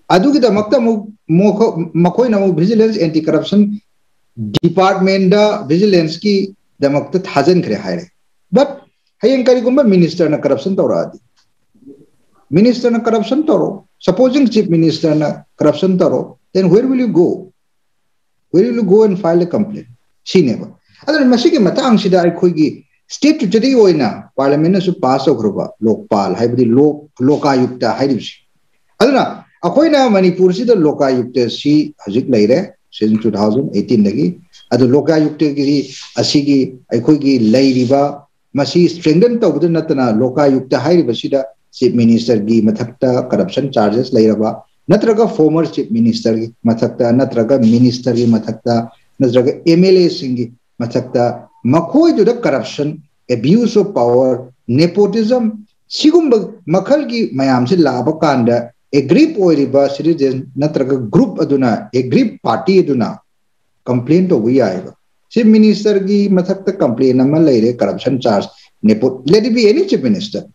अदुगदमक्ते मु मोख मखोय नमु vigilance anti corruption department दा vigilance की दमक्ते थाजन करे हायरे बट हयन करी गुम मिनिस्टर ना करप्शन तोरा आदि मिनिस्टर ना करप्शन तोरो सपोजिंग चीफ मिनिस्टर ना करप्शन तोरो then where will you go where will you go and file a complaint सीनेबल अदर मसी के मता अंशिदा आइ खोगी ogrba lokpal haibdi lok lokayukta haibsi aduna अखोना Manpur से लोकायुक्त से हजिक लेरे सिन 2018 लगी। अदु लोकायुक्त की असिगी अखोगी लेरिबा मसी स्ट्रेंगन तौबद नतना लोकायुक्त हाइरिबसिदा चीफ मिनिस्टर की मथक्ता करप्शन चार्जेस लेरबा नत्रगा फॉर्मर चीफ मिनिस्टर की मथक्ता नत्रगा मिनिस्टर की मखोय दुदा corruption abuse of power nepotism सिगुम मखल की मयाम से लाभ कांदा एग्रीप सिटीजन नत्रग ग्रुप अदुना एग्रीप पार्टी अदुना कंप्लेन तो हुई आएगा चीफ मिनिस्टर की मथक कंप्लेन अमा लेरे corruption charge nepo let it be any chief minister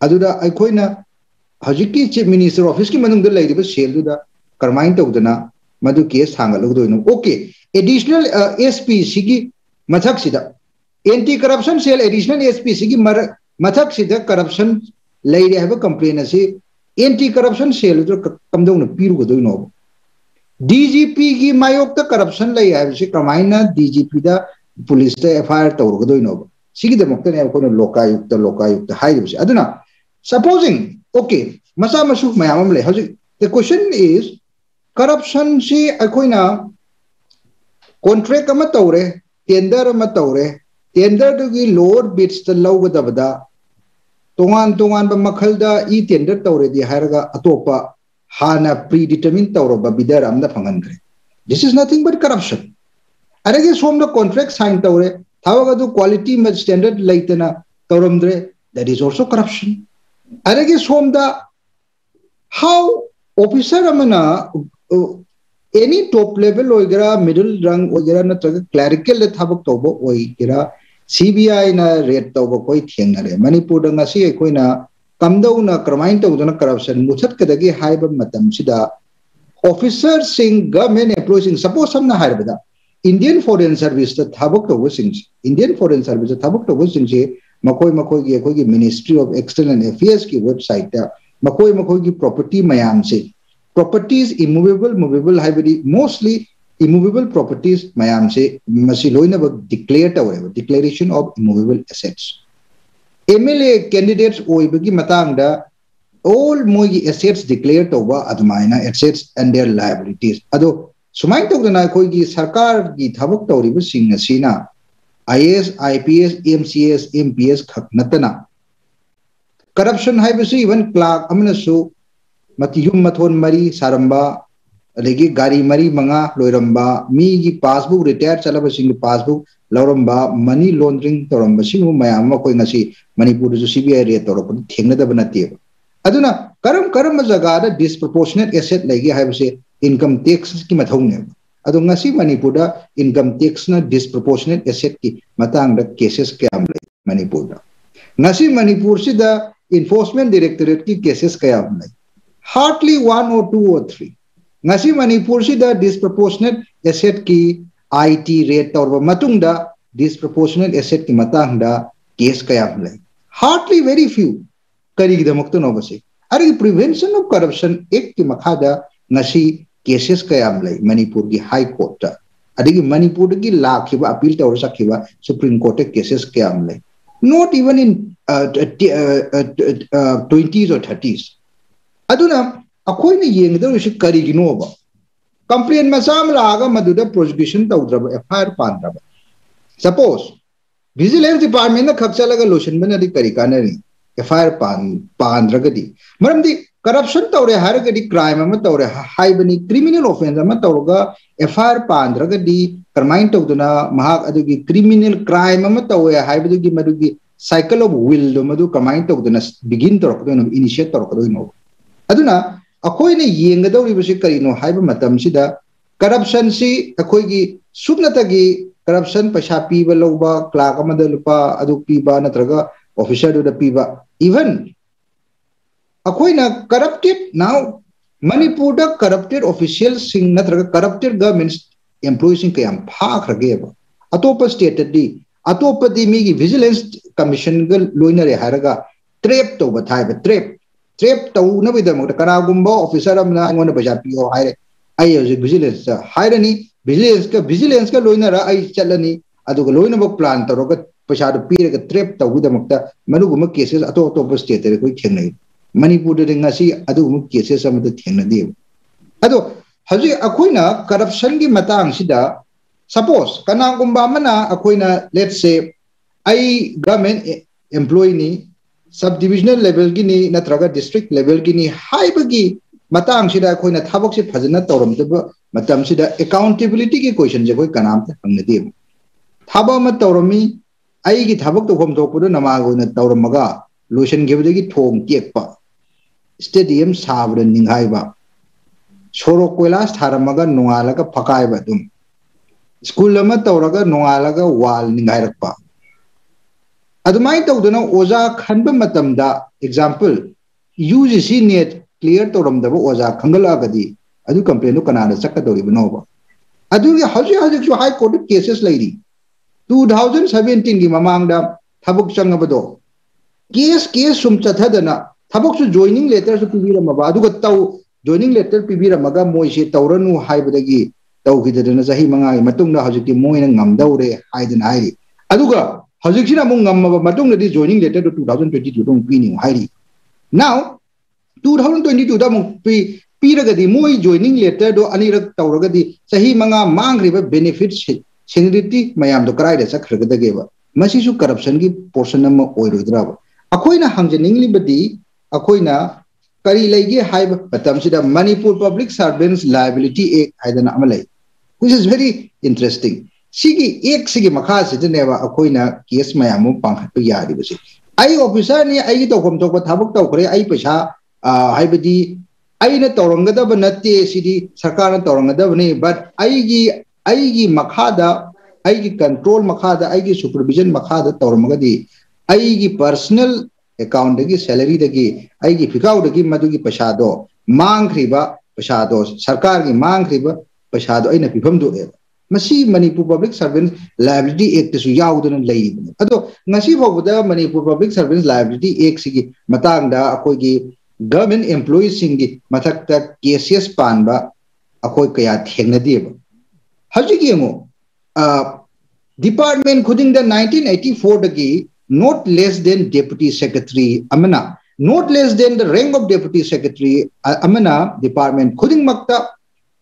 अदुदा अखोइना हजिकी चीफ मिनिस्टर ऑफ़िस की मनुंग दे लेरिबा सेल दुदा करमाइन तौदना मधु केस थांगलुगदोइनो ओके एडिशनल एसपी सिगी मथक सिदा anti corruption cell additional SP सिगी मथक सिदा करप्शन लेरे हबा कंप्लेन एंटी करप्शन सेल कमदौन पीरुगदोइनो डीजीपी की मायोक करप्शन लै है कमायना डीजीपी दा पुलिस दा एफआईआर तौरगदोइनो सिगिदमक्तने अखोन लोकायुक्त लोकायुक्त हाइरिबसे अदुना सपोजिंग ओके मसा मसु मयाम ले। हजि द क्वेश्चन इज़ करप्शन से अखोइना कॉन्ट्रैक्ट तौरे टेंडर तौरे लोअर बिड्स द लौगदबदा तोान तोान मखल इ टेंडर तौरेदी अतोप हाना प्री डिटरमिन तौरब Bidar फंगनग्रे this is nothing but corruption or some contract sign तौरे थावग क्वालिटी स्टैंडर्ड लेतना तौरमद्रे that is also corruption or some how officer any top level middle rung clerical C B I न rate तब कोई थेरे मनपुर कमदौना क्रमायन तौदना करपन मुझद ऑफिसर गवर्नमेंट एम्प्लॉय सपोज़ हमने Indian foreign service Indian foreign service से मिनिस्ट्री ऑफ़ एक्सटर्नल एफियर्स की वेबसाइट मकोई मकोई की प्रॉपर्टी मैम से properties immovable movable hai mostly immovable properties mayam se masi loina ba declare ta whatever declaration of immovable assets mla candidates oibagi matang da all moigi assets declare to ba admaina assets and their liabilities ado sumai to na koi gi sarkar gi thabak tawri sing asina IAS, IPS, MCS, MPS khak natana corruption hai bisu even clerk amna su मकी यूम मथोन मरी सारंबा अलग गारी मरी मंगा लोरंबा मी की पासबुक रिटायर चलब सिंह पासबुक लोरंबा मनी लॉन्ड्रिंग तोरंब सिंह मैं कोई ना मणिपुर जो सी बी आई रेट तौर थेब नव अदुना करम करम जगह डिस्प्रोपोर्शनेट एसेट लगी है इनकम टैक्स की मथौने अदी इनकम टैक्स ना डिस्प्रोपोर्शनेट एसेट की केसेस क्या मणिपुर मणिपुर से इन्फोर्समेंट डायरेक्टोरेट की केसेस क्या like hardly one or two or three ngasi manipur si da disproportionate asset ki IT rate tawrba matungda disproportionate asset ki matang da case kaya lai hardly very few kari gi damak to no base ari prevention of corruption act ki makhada ngasi cases kaya lai manipur gi high court ta adigi manipur gi lakhiba appeal tawr sakhiba supreme court cases kaya lai not even in uh, uh, uh, 20s or 30s करिगिनोबा complain मसाम लागा prosecution तौद्रब FIR पांद्रब suppose vigilance department खक चलगा लोशन बना दी करी कानरी एफआईआर पान पांद्रगदी मरमदी करप्शन तौरे हारगदी क्राइम तौरे हाइबनी क्रिमिनल ऑफेंस अमा तौरगा एफआईआर पांद्रगदी करमाइन तौदना क्रिमिनल क्राइम तौरे मदुगी साइकिल ऑफ़ विल करमाइन तौदना बिगिन तौरकदो इनिशिएट तौरकदो नो अदुना अखोइने येंगदौरिबसि करिनो हाइब मतमसिदा करप्शन सी अखोइगी करप्शन पैसा पीब लौबा क्लाक लुपा पीबा नत्रगा ऑफिसर पीबा even अखोइना corrupted now Manipur the corrupted official सिंग नत्रगा करप्टेड गवर्नमेंट एम्प्लॉय सिंग फाखरगेबा अतोप स्टेट दी अतोप विजिलेंस कमीशन ग लोइनरे हारगा ट्रैप तो बताइबा ट्रैप ट्रैप तो नबिदमक कनागुंबा ऑफिसर पैसा पियो का का लोइनरा आई चलनी लोइनबक प्लान पैसा पीरगा तौगदमक्ता मनुगुम केसेस अतो अतोप स्टेट ngasi अदुगुम केसेस अमद थेंगनदे अदो हजि अखोइना करप्शन की मतंग सिदा सपोज़ कनागुम्बा सब डिविजनल लेवल की नत्रग डिस्ट्रिक लेवल की अखोना फजना तौरद एकाउंटेबिलिटी की क्वेश्चन से कनाम हंगदे थब तौरमी हम तो नमा तौरम लोशनगी थों केप स्टेडियम साब नि सोर कोईलास थारम नोल फकायब स्कूल तौर नोल वाल निप अदुमाई तौदना ओजा खनब मतमदा एग्जांपल यूजीसी नेट क्लियर तौरमदब ओजा खंगलागदी अदु कंप्लेन दो कनाना सु हाई कोर्ट केसेस लैरी 2017 की ममांगदा थबक चंगबदो केस केस सुम चथदना थबक लेटर सु पिबिरमबा तौ जॉइनिंग लेटर पिबिरमगा मोइसे तौरनु हाइबदगी मोइना ngamdawre haidana hairi aduga hajikina mung ngamma matungda di joining letter to 2022 dong pini hairi now 2022 da mung pi पीरगदी मोई जॉइनिंग लेटर दो अनिरक तौरगदी सही मंगा मांगरिबा बेनिफिट दो कराइदा चखरगदगेबा मसीसु करप्शन की अखोइना हंजनिंगलिबदी अखोइना करी लेगे हाइब मतमसिदा मणिपुर पब्लिक हाइदना अमलै which is very interesting. sigi ek sigi makha sidnewa akoina case mayam panghat yari basi ai officer ni ai to kom to thabuk to kore ai paisa haibadi ꯑꯩꯅ ꯇꯧꯔꯝꯒꯗꯕ ꯅꯠꯇꯦ ꯁꯤꯗꯤ ꯁꯔꯀꯥꯔꯅ ꯇꯧꯔꯝꯒꯗꯕꯅꯤ ꯕꯠ ꯑꯩꯒꯤ ꯑꯩꯒꯤ ꯃꯈꯥꯗ ꯑꯩꯒꯤ ꯀꯟꯇ꯭ꯔꯣꯜ ꯃꯈꯥꯗ ꯑꯩꯒꯤ ꯁꯨꯄꯔꯚꯤꯖꯟ ꯃꯈꯥꯗ ꯇꯧꯔꯝꯃꯒꯗꯤ ꯑꯩꯒꯤ ꯄꯔꯁꯅꯦꯜ ꯑꯦꯀꯥꯎꯟꯗꯒꯤ ꯁꯦꯂꯔꯤꯗꯒꯤ ꯑꯩꯒꯤ ꯐꯤꯀꯥꯎꯗꯒꯤ ꯃꯗꯨꯒꯤ ꯄꯩꯁꯥꯗꯣ ꯃꯥꯡꯈ꯭ꯔꯤꯕ ꯄꯩꯁꯥꯗꯣ ꯁꯔꯀꯥꯔꯒꯤ ꯃꯥꯡꯈ꯭ꯔꯤꯕ ꯄꯩꯁꯥꯗꯣ ꯑꯩꯅ ꯄꯤꯐꯝ ꯊꯣꯛꯑꯦꯕ ꯃꯁꯤ ꯃꯅꯤꯄꯨꯔ ꯄꯕ꯭ꯂꯤꯛ ꯁꯔꯚꯦꯟꯁ ꯂꯥꯏꯕꯤꯂꯤꯇꯤ ꯑꯦꯛꯇꯁꯨ ꯌꯥꯎꯗꯅ ꯂꯩꯔꯤꯕꯅꯤ ꯑꯗꯣ ꯉꯁꯤ ꯐꯥꯎꯕꯗ ꯃꯅꯤꯄꯨꯔ ꯄꯕ꯭ꯂꯤꯛ ꯁꯔꯚꯦꯟꯁ ꯂꯥꯏꯕꯤꯂꯤꯇꯤ ꯑꯦꯛꯁꯤꯒꯤ ꯃꯇꯥꯡꯗ ꯑꯩꯈꯣꯏꯒꯤ गवर्नमेंट एम्प्लॉयज मथक केसेस पाब अखोई कया थेंगनदेब हजिक येंगो department खुदिंग 1984 दगी not less than deputy secretary amana not less than the rank of deputy secretary amana department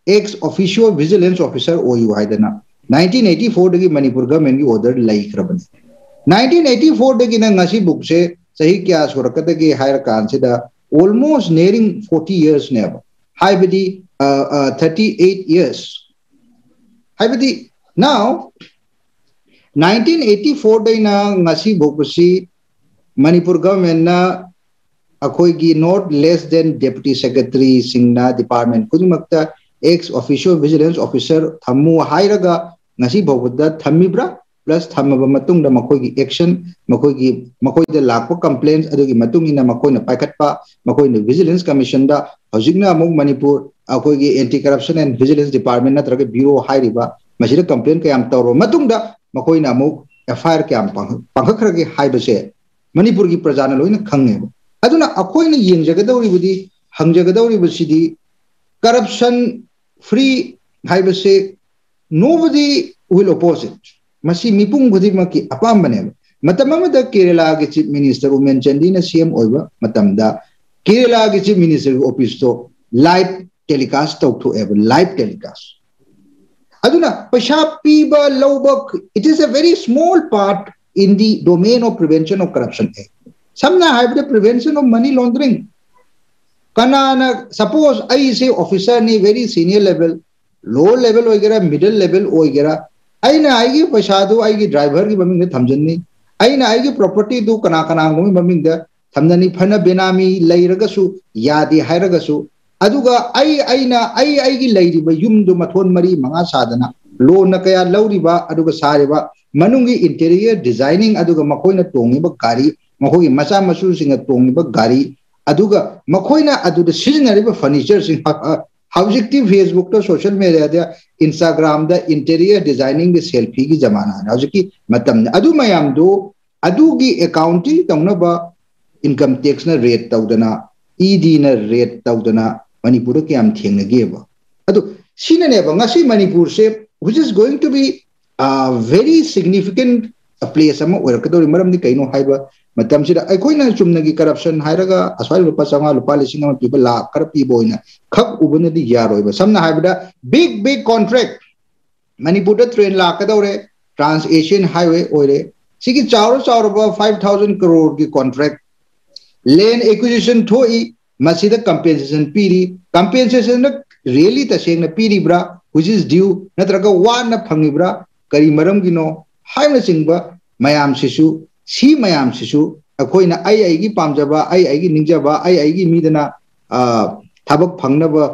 x officio vigilance officer O you आई देना 1984 डिग्री मणिपुर का मैंने ओदर लाइक रबन 1984 डिग्री ना नशी book से क्या सुरक्षा के हायर कांसे डा ऑलमोस्ट नेरिंग 40 इयर्स ने अब हाय बदी 38 इयर्स हाय बदी नाउ 1984 डिग्री ना नशी बुक मणिपुर का मैंने अकोई की not less than deputy secretary Singh department कुछ मकता ex official vigilance officer thamu hairaga ngasi bogda thamibra plus थमब मतुंगदा मखोगी एक्शन मखोगी मखोइदा लाखो कंप्लेंट्स अदुगी मतुंगिना मखोइना पाइखटपा मखोइना विजिलेंस कमीशन दा हजिकना अमुक Manipur अखोगी anti corruption and vigilance department नत्रगे bureau हाइरिबा मसिदा कंप्लेंट कयाम तौरो मतुंगदा मखोइना अमुक एफआईआर कयाम पांखखरगे हाइबसे मणिपुर की प्रजाना लोइना खंगे अदुना अखोइना येंजगदौरिबुदी हंजगदौरिबसिदी करप्शन फ्री हाइबसे nobody will oppose it masi mipung khudimaki apambane matam amada kerala ge chief minister umen chandi na cm oiba matam da kerala ge chief minister office to live telecast to to ever live telecast aduna paisa piba lobak it is a very small part in the domain of prevention of corruption act samna the prevention of money laundering कनान suppose I officer नहीं very senior level low level वगैरह middle level वगैरह आई ना आएगी पैसा दो आएगी ड्राइवर की मम्मी थमजन नहीं। आई ना आएगी प्रॉपर्टी दो कना कना गुमी मम्मी थमजन नहीं। फन बेनामी लेरगसु यादि हैरगसु अदुगा, आई आई आई आई लेरी बा यूम दो मथोन मरी, मंगा साधना। लो न कया लौरी बा अदुगा सारे बा मनुगी इंटीरियर डिज़ाइनिंग अदुगा मकोई न गाड़ी मकोई मचा मसू सिंह तोंगी गाड़ी फर्नीचर हजिकती फेसबुक तो social media Instagram the interior designing selfie की जमाना है हजिकी मतम ने अदु इनकम टैक्स रेट तौदना दना ईडी रेट तौदना दना मणिपुर के आम थिएँगे से which is going to be very significant place हम ओर कहीं ama piba la kar pi boina khak ubuna di yaroi ba samna haibada big big contract manipur da train la kadore trans asian highway oire sigi chawro chawro ba 5000 crore ki contract land acquisition thoi masida compensation piri compensation na really ta seng na piri bra सी मैम मीदना थबक फंगनबा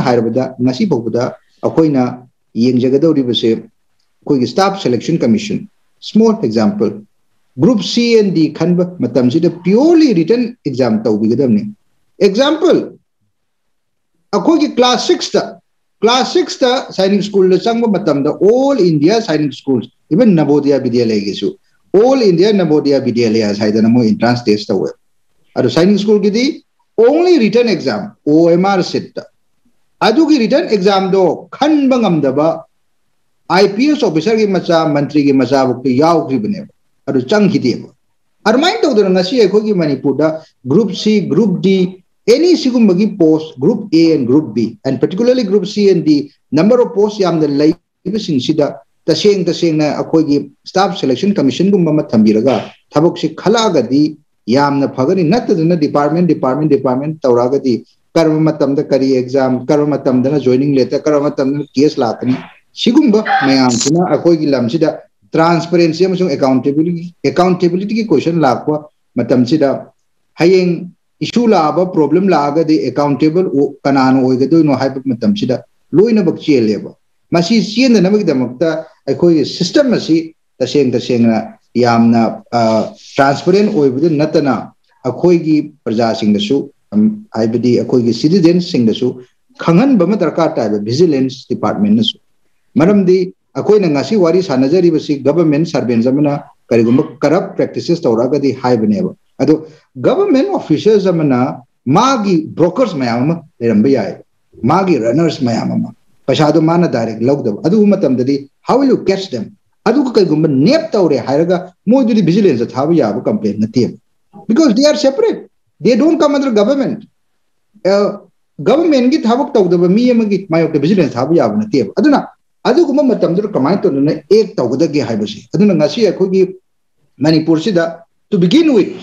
हायरबदा ngasi bawda अखोइना yengjagadauribase अखोइगी staff selection commission small example group C and D खनब purely written exam example अखोइगी class 6 ता class 6 ता सैनिक स्कूल चंग all India Sainik schools even Navodaya Vidyalaya के ओल इंडिया नवोदय विद्यालय है मो इंट्रांस टेस्ट तौर अब सैनिक स्कूल की only written exam O M R sheet अटर्न एग्जामद खनब आई पी एस ऑफिसर की मच मंत्री की मचाबने चंगदेब अरमानी Manpur group C group D एनीगुब की post group A and group B and particularly group C and D number of post तसेंग अखोगी स्टाफ सिलेक्शन कमीशन गुम थम्बीरगा थबक से खलागदी फगनी नतदना डिपार्टमेंट डिपार्टमेंट डिपार्टमेंट तौरागदी कर्म मतमद करी एग्ज़ाम मतमदना जॉइनिंग लेटर मतमदना केस लाकनी सिगुम्ब मयाम सिना अखोगी लमसिदा ट्रांसपेरेंसी अमसुंग अकाउंटेबिलिटी की क्वेश्चन लाकवा मतम सिदा हयेंग इशू लाबा प्रॉब्लम मतम मसी चेंदनबगदमक्ता ꯑꯩꯈꯣꯏꯒꯤ ꯁꯤꯁꯇꯝ ꯑꯁꯤ ꯇꯁꯦꯡ ꯇꯁꯦꯡꯅ ꯌꯥꯝꯅ ꯇ꯭ꯔꯥꯟꯁꯄꯔꯦꯟ ꯑꯣꯏꯕꯗ ꯅꯠꯇꯅ ꯑꯩꯈꯣꯏꯒꯤ ꯄ꯭ꯔꯖꯥꯁꯤꯡꯗꯁꯨ ꯍꯥꯏꯕꯗꯤ ꯑꯩꯈꯣꯏꯒꯤ ꯁꯤꯇꯤꯖꯦꯟꯁꯤꯡꯗꯁꯨ ꯈꯪꯍꯟꯕ ꯑꯃ ꯗꯔꯀꯥꯔ ꯇꯥꯏꯕ ꯚꯤꯖꯤꯂꯦꯟꯁ ꯗꯤꯄꯥꯔꯠꯃꯦꯟꯅꯁꯨ ꯃꯔꯝꯗꯤ ꯑꯩꯈꯣꯏꯅ ꯉꯁꯤ ꯋꯥꯔꯤ ꯁꯥꯟꯅꯖꯔꯤꯕꯁꯤ ꯒꯚꯔꯟꯃꯦꯟ ꯁꯔꯚꯦꯟꯁ ꯑꯃꯅ ꯀꯔꯤꯒꯨꯝꯕ ꯀꯔꯞ ꯄ꯭ꯔꯦꯛꯇꯤꯁꯦꯁ ꯇꯧꯔꯛꯑꯒꯗꯤ ꯍꯥꯏꯕꯅꯦꯕ ꯑꯗꯣ ꯒꯚꯔꯟꯃꯦꯟ ꯑꯣꯐꯤꯁꯔꯁ ꯑꯃꯅ ꯃꯥꯒꯤ ꯕ꯭ꯔꯣꯀꯔꯁ ꯃꯌꯥꯝ ꯑꯃ ꯂꯩꯔꯝꯕ ꯌꯥꯏ ꯃꯥꯒꯤ ꯔꯅꯔꯁ ꯃꯌꯥꯝ ꯑꯃ ꯄꯩꯁꯥꯗꯣ ꯃꯥꯅ ꯗꯥꯏꯔꯦꯛ ꯂꯧꯗꯕ ꯑꯗꯨꯒꯨꯝꯕ ꯃꯇꯝꯗꯗꯤ how will you catch them aduga kaigumba nep tawre hairaga moidudi vigilance thabu yabu complaint nate because they are separate they don't come under government uh, government gi thabuk tawdaba mi amagi mayok vigilance thabu yabu nate aduna adugumba matamdur kamai to na ek tawgada ge haibasi aduna ngasi akhogi manipur sida to begin with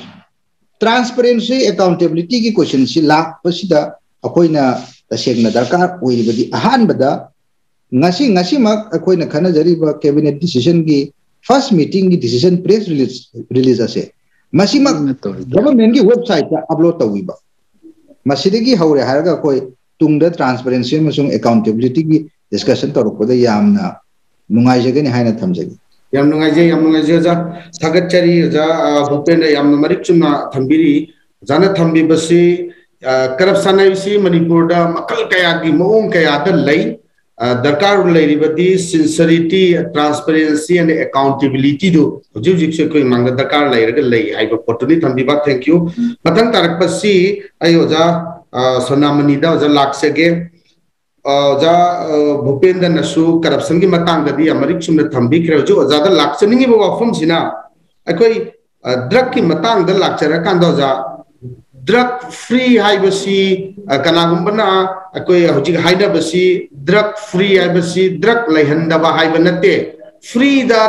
oiribadi ahan bada ngasi ngasi mak akoina khana jari ba cabinet decision gi first meeting gi decision press release release ase masi mak government gi website ta upload tawi ba masidi gi haure harga koi tungda transparency masung accountability gi discussion ta torokda yamna nungai jagani haina tham thamjagi yam nungai je yam nungai je ja thagat chari ja bhupen yam marik chuma thambiri jana thambi da makal kaya gi moong kaya da lai दरकार sincerity transparency and accountability दो हुजु कोई मांग दरकार लेरग थंबीबा thank you मतंग तारकपसी अयोजा सोनामनी ओजा लाक्सेगे ओजा भूपेंद्र नसु करप्शन की अमरिक सुम थंबी खरे जो ओजा दा लाक्सनिंग बो वफम सिना ड्रग की मतंग दा लाक्चर ड्रग फ्री अकोई हुजिक हाइदबसी ड्रग फ्री हाइबसी ड्रग हाइब नते फ्रीदा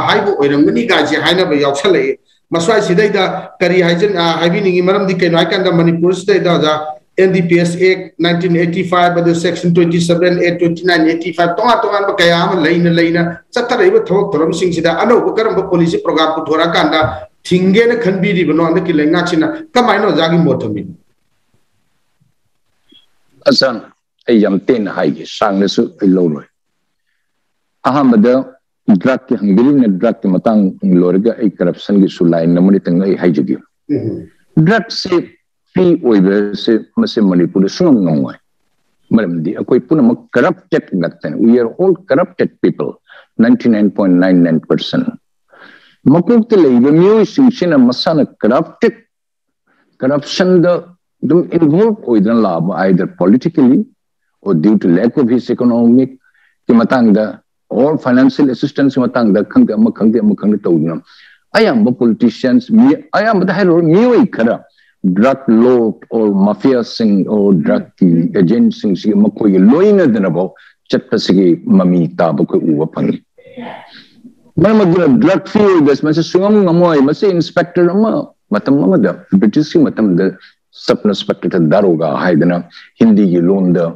हाइबो ओइरंगनी गाजे हाइनबा यावसले मसवाई सिदैदा करी हाइजन हाइबिनिंगी मरमदी कैनो हाइकंदा मणिपुर सिदैदा जा NDPS Act 1985 बदु section 27 8 29 85 तोंगा तोंगा कया लेना लेना चतरैब थवक थरम सिंगसिदा अनो करम पॉलिसी प्रोग्राम पुथोरा कांदा थिंगे न खनबीरी बनो अंद की ठिंगे ने खनबी रिबनो अंदर की लेंगा चिना कमाई नो जागी मोटमी असं यम तेन हाई ड्रग के हंगरी ड्रग के मतांग लोरगा की लाइन नमनी तंग ड्रग से फ़ी ओइबे से मसे मणिपुर सुन नो है मरम दी कोई पुन म corrupted नक्तन we are all mapukta leiba miyo institution masana corrupted corruption the dum involved oidran lab either politically or due to lack of his economic ki matang da or financial assistance matang da khang da khang da khang da tawna ayam politicians mi ayam da hero miyo khara drug lord or mafia sing or drug agent sing si makoi loina dena bo chatpa sigi mami ta bo ko uwa pangi masa sungam ngamoy masa inspector ma matam ma da british ki matam da sub inspector ta daroga haidana hindi ki loan da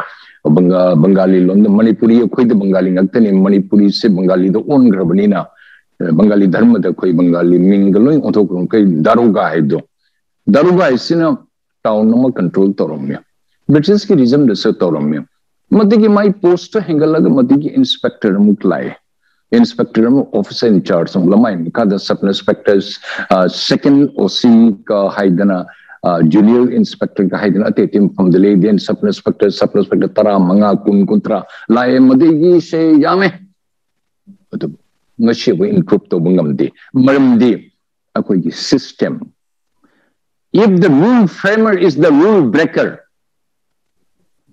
Bengali loan Manipuri अखोद Bengali ngaktani manipuri se bengali do on grabani bengali dharma da khoi bengali ming loi othok kai daruga hai do daruga isina town ma control toromya british ki regime de se toromya mati ki mai post hengala ga mati ki inspector muk officer in charge song lamai ka da sub inspectors uh, second oc ka haidana junior inspector ka haidin ate tim from the lady and sub inspector sub inspector tara manga kun kuntra lai madigi se yame adu ngashi we improve to bungam di maram di akoi gi system if the rule framer is the rule breaker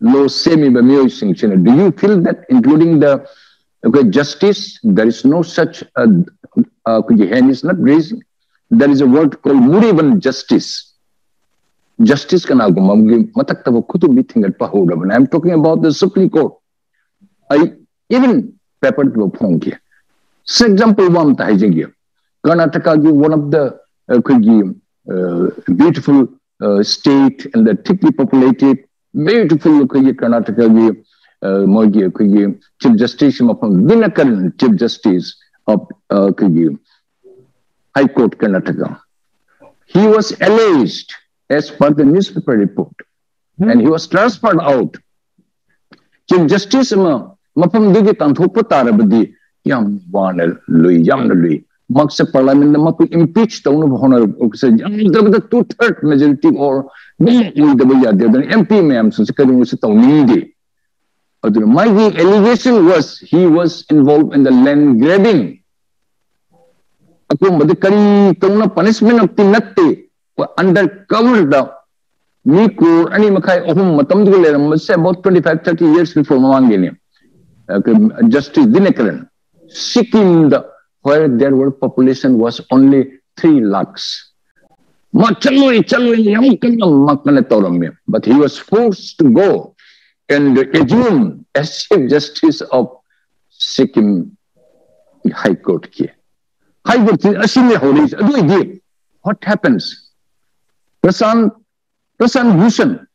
lo semi bamio sing china do you feel that including the okay justice there is no such uh, uh, is not raising there is a word called muriban justice justice ban i'm talking about the supreme court i even paper to phone ki for example one karnataka gi one of the uh, uh, beautiful uh, state and the thickly populated beautiful karnataka gi mogi gi chief justice of dinakaran chief justice of uh, gi high court karnataka he was alleged as per the newspaper report. Hmm. And he was transferred out. Chief Justice ma mafam digi tanthopa tarabadi yam wana lui yam na lui. Maksa parliament na mapu impeach ta unu bhona ukse yam da two third majority or ni ni da baya de MP ma'am so sikari usse ta nindi. Aduna my allegation was he was involved in the land grabbing. Ako madi kari kauna punishment of tinatte undercover the Miku, any Makai Ohum Matamdule, say about 25, 30 years before Mamangini. Uh, Justice Dinakaran, Sikkim, the, where their world population was only 3 lakhs. But he was forced to go and assume as Chief Justice of Sikkim High Court. High Court, what happens? Prasan, Prasan Bhushan,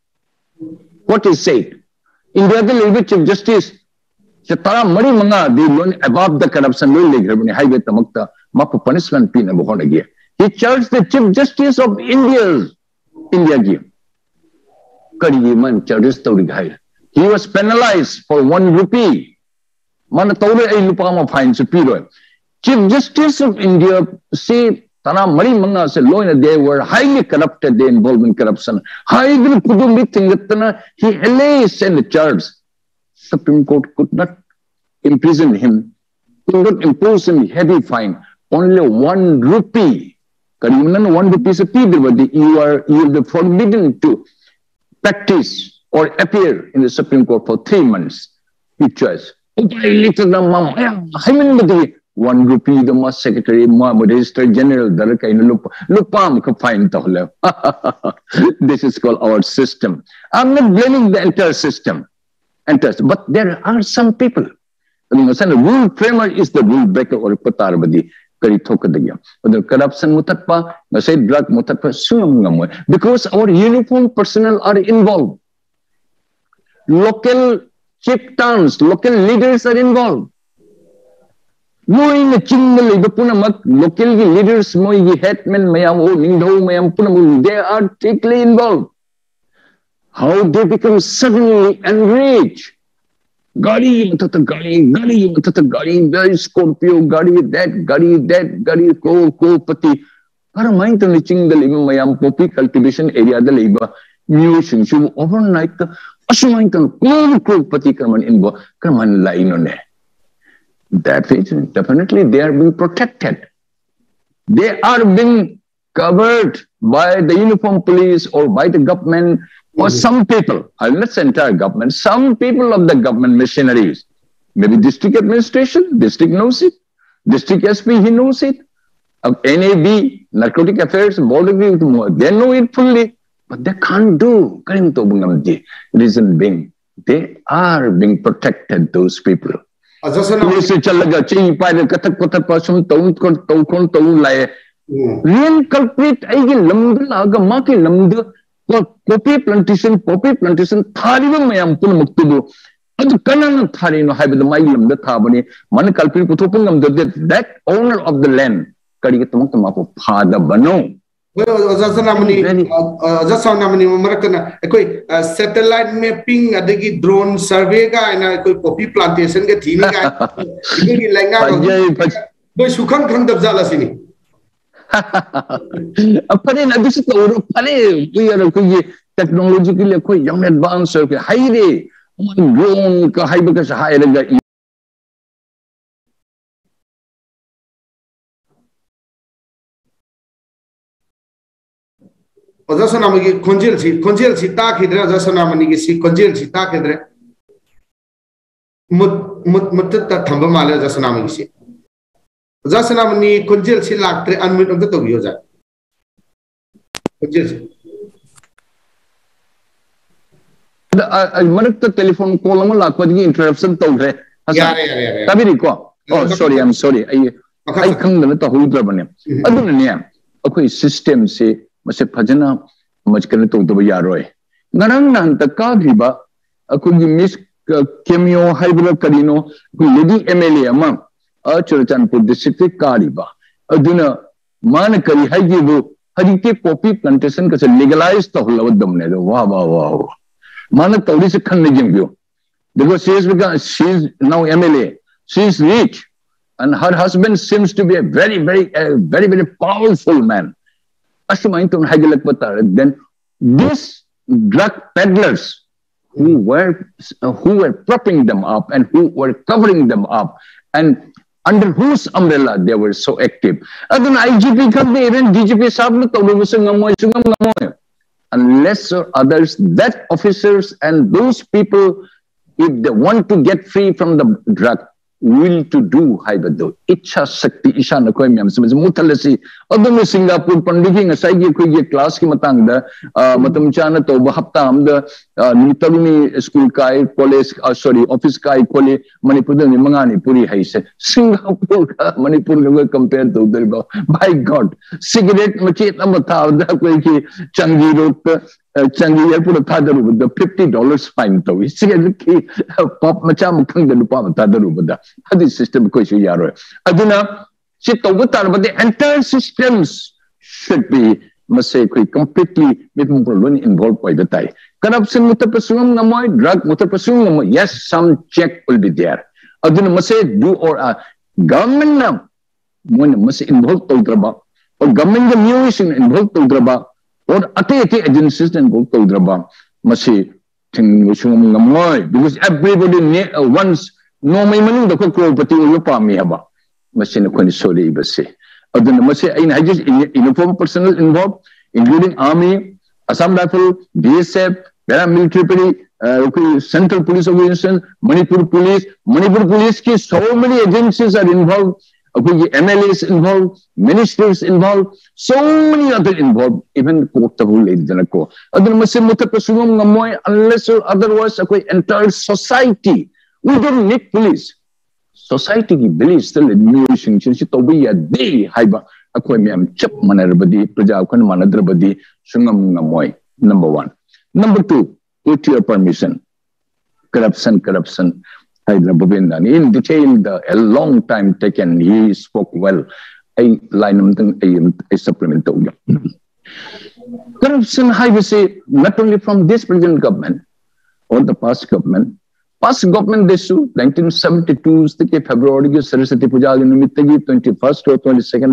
what is said? India the other level chief justice, Tara Mari Manga, they learn above the corruption, will like highway tamakta, mapu punishment pin again. He charged the chief justice of India, India game. man charges to He was penalized for one rupee. Mana tawre ay lupa ma fine sa piro. Chief Justice of India say Tana Mari Manga said, Loina, they were highly corrupted, they involved in corruption. Highly Kudumbi Tingatana, he alleged and charged. Supreme Court could not imprison him, could not impose him heavy fine. Only one rupee. Karimanan, one rupee is a you are you be forbidden to practice or appear in the Supreme Court for three months. Big choice. One rupee the mass secretary, Register General, this is called our system. I'm not blaming the entire system. But there are some people. Rule framer is the rule breaker or patarbadi. kari thokadagya whether corruption mutappa say drug mutappa sum ngamoi because our uniform personnel are involved local chieftains, local leaders are involved. Moy chingna liba punamak local leaders moy headmen mayam o ningdho mayam punamak they are deeply involved. How they become suddenly enraged. Gari matata gari, gari matata gari, very Scorpio, gari that, gari that, gari ko, ko pati. Para main to ni chingna liba mayam poppy cultivation area liba. Musing, so overnight asumay kan kung kung pati kaman inbo kaman laino ne. That is definitely they are being protected. They are being covered by the uniform police or by the government or mm -hmm. some people. I'll not say entire government. Some people of the government machineries, maybe district administration, district knows it, district SP he knows it. Of NAB, narcotic affairs, border they know it fully. But they can't do. Reason being, they are being protected, those people. से चल गया ची पाए कथक कथक पसुन तौन कोन तौ कोन तौ लाए real culprit आइगे लम्द लाग मा के लम्द कॉपी प्लांटेशन कॉपी प्लांटेशन थारिब मयाम पुन मुक्तुदु अद कनन थारिनो हाइबद माइ लम्द थाबने मन culprit पुथोपंगम the that owner of the land कड़ी के तुम तुम आपको फादा बनो Zasanamani, Marakana, koi satellite mapping, adagi drone survey ga, and koi poppy plantation ga thini ga, ini lenga koi sukhang khang dab jala sini. अपने ना दूसरे तो और अपने कोई यार कोई ये टेक्नोलॉजी के लिए कोई यंग एडवांस है हाई रे ड्रोन का हाई बका हाई लगा जस नाम की खुंजेल छी खुंजेल छी ता खिद्रे जस नाम नि की छी खुंजेल छी ता खिद्रे मुत मुत मुत ता थंब माले जस नाम नि छी जस नाम नि खुंजेल छी लागत्रे अनमिट अंत तो भी हो जाए। खुंजेल मनक तो टेलीफोन कॉल में लागपद की इंटरप्शन तो रे तभी रिको। ओ sorry I am sorry I I खंग ने तो हुई पर बने। अदु ने अखोई सिस्टम से ꯃꯁꯦ ꯐꯖꯅ ꯃꯁꯀꯅ ꯇꯧꯗꯕ ꯌꯥꯔꯣꯏ ꯉꯔꯥꯡ ꯅꯍꯥꯟꯇ ꯀꯥꯈ꯭ꯔꯤꯕ ꯑꯩꯈꯣꯏꯒꯤ ꯃꯤꯁ ꯀꯦꯃꯤꯌꯣ ꯍꯥꯏꯕ꯭ꯔꯥ ꯀꯔꯤꯅꯣ ꯑꯩꯈꯣꯏ ꯂꯦꯗꯤ ꯑꯦꯝ ꯑꯦꯜ ꯑꯦ ꯑꯃ ꯆꯨꯔꯆꯥꯟꯄꯨꯔ ꯗꯤꯁꯇ꯭ꯔꯤꯛꯇ ꯀꯥꯔꯤꯕ ꯑꯗꯨꯅ ꯃꯥꯅ ꯀꯔꯤ ꯍꯥꯏꯒꯦꯕꯨ ꯍꯧꯖꯤꯛꯇꯤ ꯄꯣꯄꯤ ꯄ꯭ꯂꯥꯟꯇꯦꯁꯟꯒꯁꯦ ꯂꯤꯒꯂꯥꯏꯖ ꯇꯧꯍꯜꯂꯕꯗꯝꯅꯦ ꯑꯗꯣ ꯋꯥ ꯋꯥ ꯋꯥ ꯃꯥꯅ ꯇꯧꯔꯤꯁꯦ ꯈꯟꯅ ꯌꯦꯡꯕꯤꯌꯨ because she is because she is now MLA. She is rich, and her husband seems to be a very, very, uh, very, very powerful man. Ashumaintun Hagalakpatar, then these drug peddlers who were uh, who were propping them up and who were covering them up and under whose umbrella they were so active. Adun IGP kami even DGP sabno to unless or others that officers and those people if they want to get free from the drug adum singapore pandigi ngasai gi koi gi class ki matang da matam chana to ba hapta am da nitaruni school kai college sorry office kai kole manipur da ni manga ni puri hai se singapore ka manipur 50 dollars fine to cigarette ki pop macha mukang da lupa tha da adi system ko su yaro aduna si to bu tar the entire systems should be must say completely mit mo involved by the tai corruption muta pasungam namoy drug muta pasungam namoy yes some check will be there aduna must say do or uh, government na mo must involved to draba or government the new is involved to draba or ate ate agencies and go to draba masi thing shum ngamoi because everybody need uh, once no mai manung da ko crorepati uyo pa mi haba masi na khoni sole ibase adun masi in i just in, form personal involved including army assam rifle bsf paramilitary police central police of Manipur police Manipur police की so many agencies are involve Okay, MLAs involved, ministers involved, so many other involved, even court the whole lady ko. Adun masim mutapasumam ngamoy unless or otherwise okay entire society We don't need police. society ki beliefs the admiration chin si tobi ya de haiba akoi myam chap manar badi praja kon manadra badi sungam ngamoy number 1 number 2 with your permission corruption corruption In detail, the, a long time taken, he spoke well. I line them I supplement. Corruption, I will say, not only from this present government or the past government, Past government देशु 1972 February, फरवरी के 21st or 22nd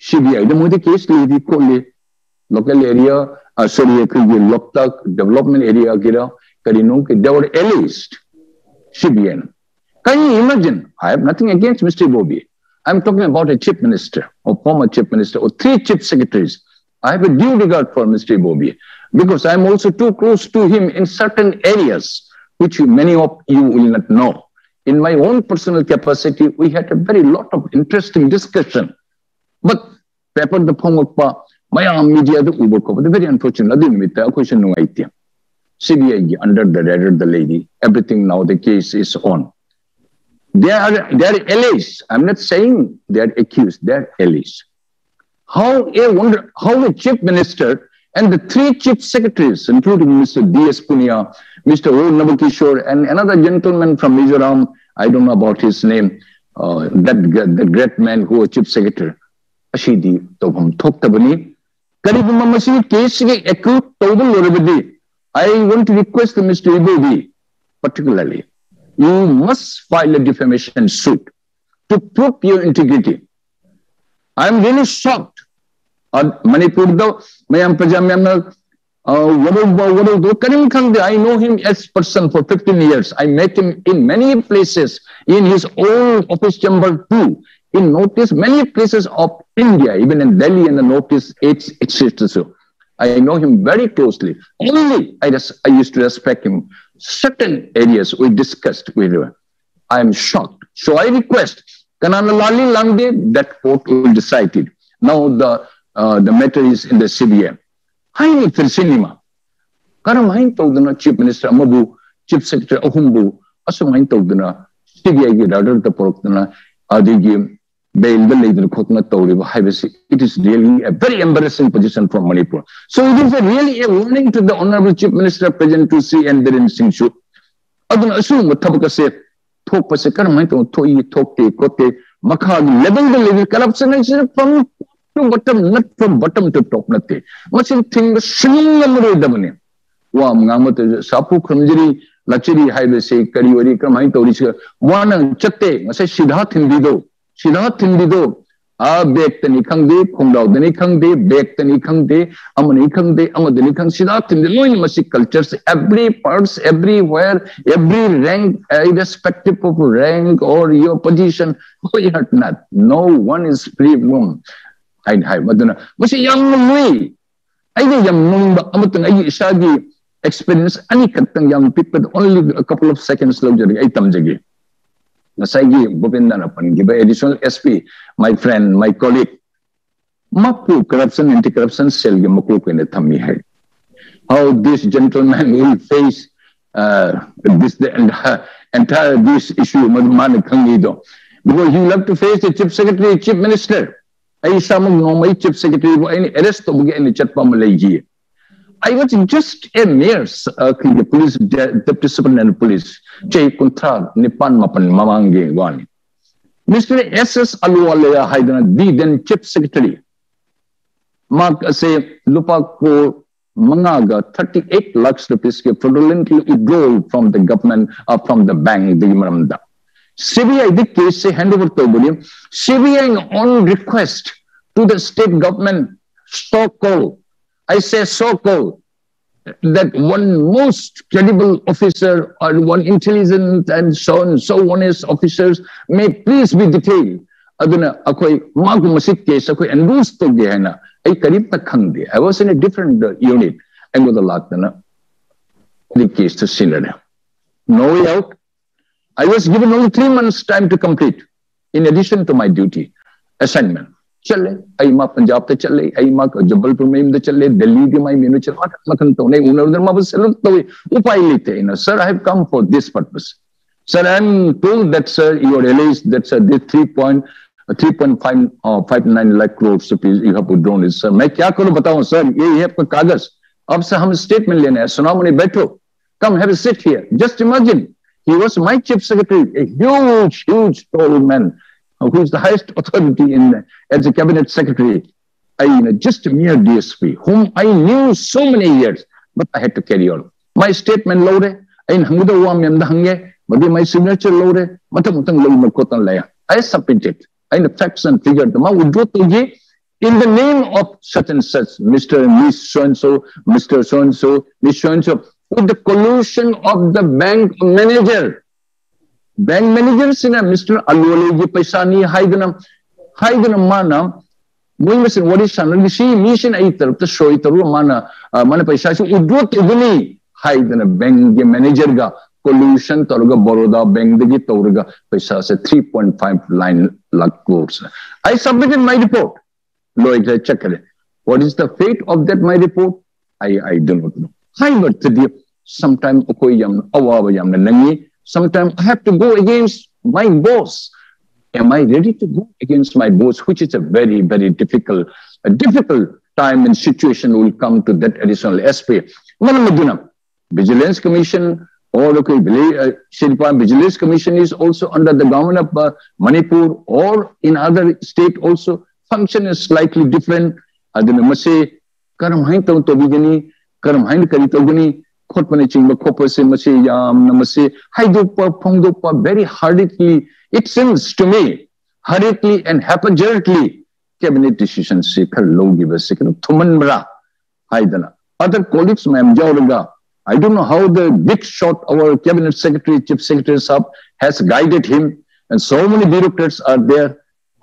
CBI, the Modi case lady called local area, uh, sorry, Loktak development area, Gira, Karino, they were alleged CBN. Can you imagine? I have nothing against Mr. Bobby. I'm talking about a chief minister or former chief minister or three chief secretaries. I have a due regard for Mr. Bobby because I'm also too close to him in certain areas, which many of you will not know. In my own personal capacity, we had a very lot of interesting discussion. But paper the form of my media the uber cover the very unfortunate with the question no idea. CBI under the radar the lady, everything now the case is on. They are they are alleged. I'm not saying they are accused, they are alleged. How a wonder how a chief minister and the three chief secretaries, including Mr. D.S. Punia, Mr. O. Nabakishore, and another gentleman from Mizoram, I don't know about his name, uh, that the great man who was chief secretary, Ashidi Tobam Toktabani. Karibuma Masi case acute Tobal Lorabadi. I want to request Mr. Ibobi, particularly, you must file a defamation suit to prove your integrity. I am really shocked Manipur mayam praja mayam I know him as person for 15 years. I met him in many places, in his own office chamber too, in notice many places of India, even in Delhi and the notice it's. So I know him very closely. Only I, just, I used to respect him. Certain areas we discussed with him. I am shocked. So I request Kanana Lali Langde, that court will decide it. Now the uh, the matter is in the CBM. Haini Filsinima. Karam hain tawdana Chief Minister Amabu, Chief Secretary Ahumbu, asum hain tawdana CBI radar ta porokdana adigi the lady khotna tawriba haibasi. It is really a very embarrassing position for Manipur. So it is a really a warning to the Honorable Chief Minister present to see and therein Singshu. Aduna asum tabaka se thokpase karam hain taw thoi thokte kote makha level the level corruption is from to bottom, not from bottom to top natte. Masin thing singamro dabane. Wa ngamot sapu khamjiri lachiri haibe se kari wari kamai tori se wana chatte masai sidha thindi do we are not no one is free from hain hai maduna masi yang lui ai ga yang nung ba amatang ai isagi experience ani katang yang people only a couple of seconds lo jari ai tamjagi nasai gi bopinda na pan gi additional sp my friend my colleague mapu corruption anti corruption cell gi maklu ko ne thammi hai how this gentleman will face uh, this the entire entire this issue madman khangi do because he will have to face the chief secretary chief minister ay samang nomay chief secretary bo ay arrest to bugi ni chat pamalaygi I was just a mayor uh, the police deputy superintendent police chay kontra nipan mapan mamangi wani Mr. S.S. Aluwalaya Haidana the then chief secretary mag say lupa ko mga 38 lakhs rupees fraudulently withdrawal from the government uh, from the bank the maramda CBI the case se hand over to CBI on request to the state government so called I say so called that one most credible officer or one intelligent and so on so honest officers may please be detailed. aduna akhoi magu masik case akhoi endorse to ge hai na ai karib tak khang de i was in a different uh, unit. and with the lot na the case to sinner no way out. I was given only 3 months time to complete in addition to my duty assignment ते चले आई माँ जबलपुर में इमदे चले दिल्ली के माँ मेनू चले मखन तो नहीं उन्हें उधर माँ बस चलो तो उपाय लेते हैं ना sir I have come for this purpose Sir, I'm told that, sir, you are released that, sir, this 3. 3.59 lakh crores rupees you have withdrawn is sir मैं क्या करूँ बताऊँ सर ये है आपका कागज़ अब से हम स्टेटमेंट लेने हैं मुझे बैठो have a sit here just imagine he was my chief secretary a huge huge tall man who is the highest authority in as a cabinet secretary I, you know, just a mere DSP whom I knew so many years but I had to carry on my statement low re ain hangda wa myam da hangye but my signature low re matang matang low ma kotan laya I submitted in the facts and figures. The withdraw to in the name of such and such, Mr. and Miss so and so, Mr. so and so, Miss so and so, with the collusion of the bank manager. Bank manager से ना mister अलोले ये पैसा नहीं हाइगनम हाइगनम माना मुझे mister वरिष्ठ शान लिसी mission ऐ तरफ़ तो शोई तरु माना माने पैसा से इड्रो तिगनी हाइगन बैंक के मैनेजर का कोल्यूशन तरु का बड़ौदा बैंक दिगी तरु का पैसा से 3.5 लाइन लग course I submitted my report लो एक what is the that my report I I don't know हाइगन Sometimes I have to go against my boss. Am I ready to go against my boss, which is a very very difficult, a difficult time and situation will come to that additional SP. Vigilance Commission or the uh, Shilpa Vigilance Commission is also under the government of uh, Manipur or in other state also function is slightly different. To bigani karam hain kari ꯈꯣꯠꯄꯅꯆꯤꯡꯕ ꯈꯣꯠꯄꯁꯦ ꯃꯁꯤ ꯌꯥꯝꯅ ꯃꯁꯤ ꯍꯥꯏꯗꯣꯛꯄ ꯐꯣꯡꯗꯣꯛꯄ very hurriedly it seems to me hurriedly and haphazardly cabinet ꯗꯤꯁꯤꯖꯟꯁꯤ ꯈꯔ ꯂꯧꯈꯤꯕꯁꯤ ꯀꯩꯅꯣ ꯊꯨꯃꯟꯕ꯭ꯔꯥ ꯍꯥꯏꯗꯅ other colleagues ma'am jauraga i don't know how the big shot our cabinet secretary chief secretary sub has guided him and so many bureaucrats are there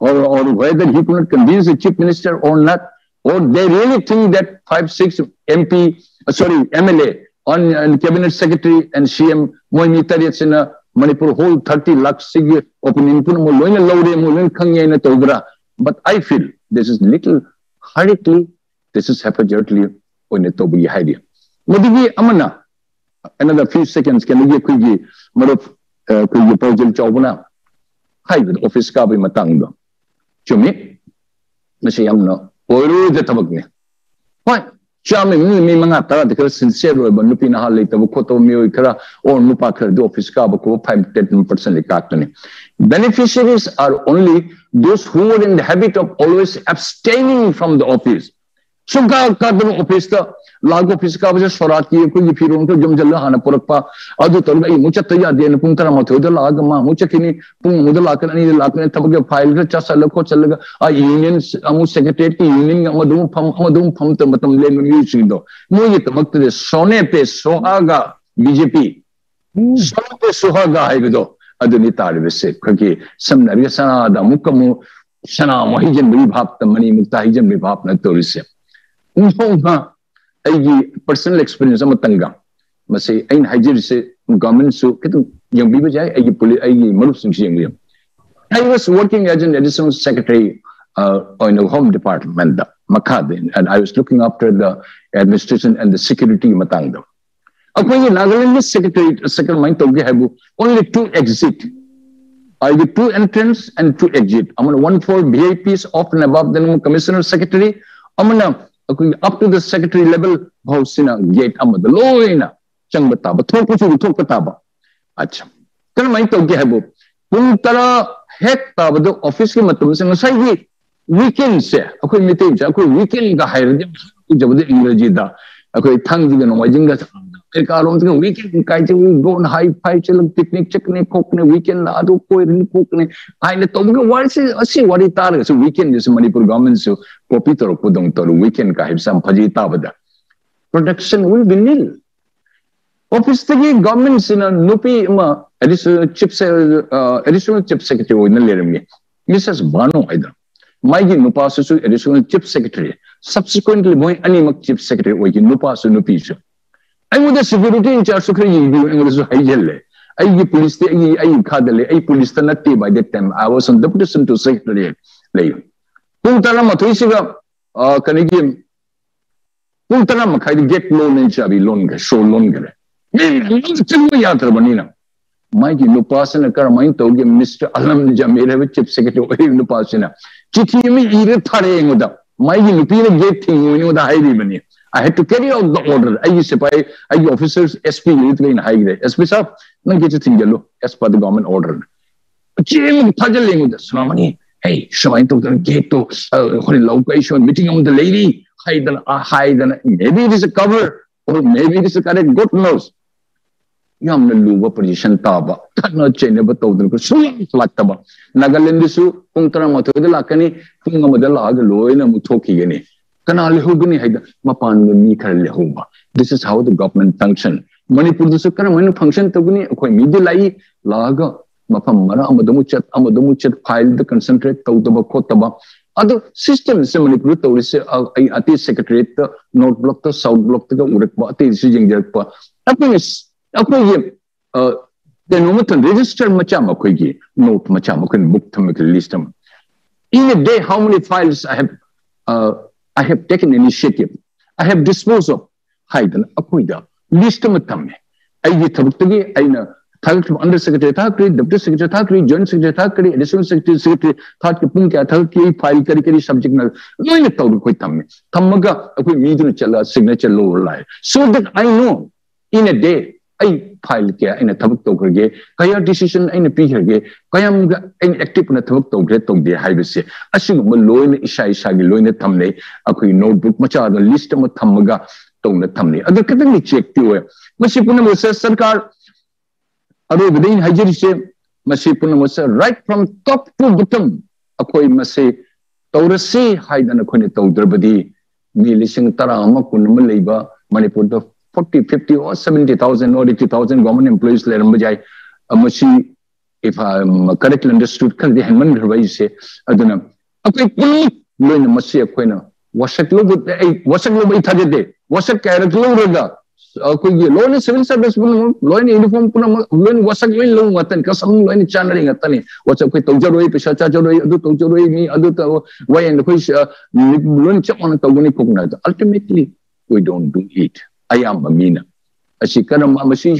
or, or whether he could not convince the chief minister or not or they really think that five six mp uh, sorry mla on and cabinet secretary and CM Moimi Tariat Sina Manipur whole 30 lakh sig open input mo loin lowre mo loin khangye na togra. But I feel this is little hurriedly, this is haphazardly on a tobi hiding. Modigi Amana, another few seconds can we give Marof Kuyi Pojil Chobuna. Hi with office ka bi matangdo. Chumi, Mr. Yamno, Oru the Tabakne. Why? Čiami mi mi manga ta de kher sincere ba nupi na hal ta ko to mi oi khara or nupa khar do office ka ba ko 5 10% le ka tani beneficiaries are only those who are in the habit of always abstaining from the office. So ka ka office ta 라고 피스카버제 소라키에고 이피론고 점절라 하나 포럭파 아주 떨가 이 무차 떠야 되는 뿡타라 못 얻을라 아마 무차 키니 뿡 얻을라 아니 라크네 탑게 파일 그 차살로 코 찰가 아 union Amu secretary की union हम दुम फम हम दुम फम तो मतलब मतम ले में यूज़ दो। मो ये तो तमक दे सोने पे सोहागा बीजेपी। हम्म। सोने पे सोहागा है दो। अदुनि तारवे से क्योंकि समनर सनादा मुकमु सना वही जन विभाप तमनी तो मुक्ता ही जन विभाप न तोरिसे उनको ꯑꯩꯒꯤ ꯄꯔꯁꯅꯦꯜ ꯑꯦꯛꯁꯄꯤꯔꯤꯌꯦꯟꯁ ꯑꯃꯇꯪꯒ ꯃꯁꯤ ꯑꯩꯅ ꯍꯥꯏꯖꯔꯤꯁꯦ ꯒꯚꯔꯟꯃꯦꯟꯠꯁꯨ ꯈꯤꯇꯪ ꯌꯦꯡꯕꯤꯕ ꯌꯥꯏ ꯑꯩꯒꯤ ꯑꯩꯒꯤ ꯃꯔꯨꯞꯁꯤꯡꯁꯨ ꯌꯦꯡꯕꯤꯌꯨ I was working as an additional secretary uh, in the home department Makad, and I was looking after the administration and the security matangda. Akoy Nagaland secretary second mind to have only two exit. Either two entrance and two exit. I'm gonna one for VIPs off and above the commissioner secretary. I'm gonna up to the secretary level hausina gate amada loina changba taba thok chu thokpa ba acha kan mai to ge habo pung tara hek taba do office ki matum se ngasai gi weekend se akoi meeting ja akoi weekend ga hair de jabde ingreji da akoi ꯑꯩꯈꯣꯏ ꯊꯥꯡꯖꯒꯅꯣ ꯋꯥꯏꯖꯤꯡꯒꯁꯦ ꯑꯃꯦꯔꯤꯀꯥꯔꯣꯝꯁꯤꯅ weekend ꯀꯥꯏꯁꯦ ꯒꯣꯟ ꯍꯥꯏ ꯐꯥꯏ ꯆꯠꯂꯒ picnic ꯆꯠꯀꯅꯤ ꯈꯣꯠꯀꯅꯤ weekend ꯑꯗꯨ ꯀꯣꯏꯔꯅꯤ ꯈꯣꯠꯀꯅꯤ ꯍꯥꯏꯅ ꯇꯧꯕꯒꯤ ꯋꯥꯔꯤꯁꯤ ꯑꯁꯤ ꯋꯥꯔꯤ ꯇꯥꯔꯒꯁꯨ ꯋꯤꯀꯦꯟꯗꯁꯨ ꯃꯅꯤꯄꯨꯔ ꯒꯚꯔꯟꯃꯦꯟꯠꯁꯨ ꯀꯣꯄꯤ ꯇꯧꯔꯛꯄꯗꯧ ꯇꯧꯔ ꯋꯤꯀꯦꯟ ꯀꯥ ꯍꯥꯏꯕꯁꯤ ꯌꯥꯝ ꯐꯖꯩ ꯇꯥꯕꯗ ꯄ꯭ꯔꯗꯛꯁꯟ ꯋꯤꯜ ꯕꯤ ꯅꯤꯜ ꯑꯣꯐꯤꯁꯇꯒꯤ ꯒꯚꯔꯟꯃꯦꯟꯠꯁꯤꯅ ꯅꯨꯄꯤ ꯑꯃ additional chief additional chief secretary ꯑꯣꯏꯅ ꯂꯩꯔꯝꯃꯤ ꯃꯤꯁꯦꯁ ꯕꯥꯅꯣ ꯍꯥꯏꯗꯅ माइगी नुपासु एडिशनल चीफ सेक्रेटरी subsequently मोय अनिमक चीफ सेक्रेटरी ओगी नुपासु नुपीसु ꯑꯩꯉꯣꯟꯗ ꯁꯦꯀ꯭ꯌꯨꯔꯤꯇꯤ ꯏꯟꯆꯥꯔꯖꯁꯨ ꯈꯔ ꯌꯦꯡꯕꯤꯌꯨ ꯑꯩꯉꯣꯟꯗꯁꯨ ꯍꯥꯏꯖꯜꯂꯦ ꯑꯩꯒꯤ ꯄꯨꯂꯤꯁꯇꯤ ꯑꯩꯒꯤ ꯑꯩ ꯈꯥꯗ ꯂꯩ ꯑꯩ ꯄꯨꯂꯤꯁꯇ ꯅꯠꯇꯦ ꯕꯥꯏ ꯗꯦꯠ ꯇꯥꯏꯝ ꯑꯥꯏ ꯋꯥꯁ ꯑꯣꯟ ꯗꯦꯄꯨꯇꯦꯁꯟ ꯇꯨ ꯁꯦꯀ꯭ꯔꯦꯇꯔꯤ ꯂꯩ ꯄꯨꯡ ꯇꯔꯥꯃꯥꯊꯣꯏꯁꯤꯒ ꯀꯩꯅꯣꯒꯤ ꯄꯨꯡ ꯇꯔꯥꯃꯈꯥꯏꯗ ꯒꯦꯠ ꯂꯣꯟ ꯆꯥꯕꯤ ꯂꯣꯟꯒ ꯁꯣ ꯂꯣꯟꯒꯔꯦ ꯆꯪꯕ ꯌꯥꯗ꯭ꯔꯕꯅꯤꯅ 마이기 루파스나 까마이 도게 미스터 알람 자메레 칩세게 오이 루파스나 치티미 이르 타레잉오다 마이기 루피네 게팅오니오다 하이비니 I had to carry out the order. I used to buy I officers SP in high grade. SP sir, nang kichu thingyalo as per the government order. Chim thajal lenguda. Swamani, hey, shwai to the gate to uh, hori location meeting on the lady. Hi then, hi then. Maybe it is a cover or maybe it is a correct. God knows. यहाँ लूब position ताब तन चेब तौदन सूब नागालैंड पुंग तरह लाकनी पुंग लाग loan मुखीगनी कना लेहूगनी मपान मी खर लेहूब this is how the government function Manipur come function तौगनी अखोई लाई लाग मफम चत फ़ाइल कंसनट्रेट तौब खोटब अदो सिस्टम से मणिपुर तौर से अति secretariat north block south block उरप अत ꯇꯧꯔꯤꯁꯦ ꯑꯩ ꯑꯇꯩ ꯁꯦꯀ꯭ꯔꯦꯇꯔꯤꯌꯦꯠꯇ ꯅꯣꯔꯠ ꯕ꯭ꯂꯣꯛꯇ ꯁꯥꯎꯠ ꯕ꯭ꯂꯣꯛꯇꯒ ꯎꯔꯛꯄ ꯑꯇꯩꯁꯨ ꯌꯦꯡꯖꯔꯛꯄ ꯑꯩꯈꯣꯏꯅ ꯑꯩꯈꯣꯏꯒꯤ kenometon register macam akoigi note macam akoin book tham list am in a day how many files i have uh, i have taken initiative i have disposed of haidan akoida list am tham ai gi thabuk tagi aina thak under secretary thakri deputy secretary thakri joint secretary thakri additional secretary secretary thak ki pung kya thak ki file kari kari subject na noina taw koi tham thamaga akoi mi dun chala signature lo lai so that i know in a day ai file ke aina thabak to krage kaya decision aina pi krage kaya mga aina active na thabak to gre to de hai haibase asing ma loina isa isa gi loina thamne akoi notebook macha da list ma thamaga to na thamne adu kadang ni check ti we masi puna mo sa sarkar adu bidin hajiri se masi puna mo sa right from top to bottom akoi masi तौरसे हाइदन अखोने तौद्रबदी मी लिसिंग तरा अमा कुनमा लेबा Manipur 40, 50 or 70,000 or 80,000 government employees le ramajai amasi if I am correctly understood kan de hanman rai se aduna akai kul loina masi akoi na wasak lo gut ai wasak lo bai thade de wasak karak lo raga akai ye loina civil service bun loina uniform kuna loina wasak lo lo watan ka sam loina chanari ngatani wasak koi tawjar roi pesa cha cha roi adu tawjar roi mi adu ta wai and koi loina chapon tawguni kokna ultimately we don't do it अयामीन अच्छी कर्म अमसी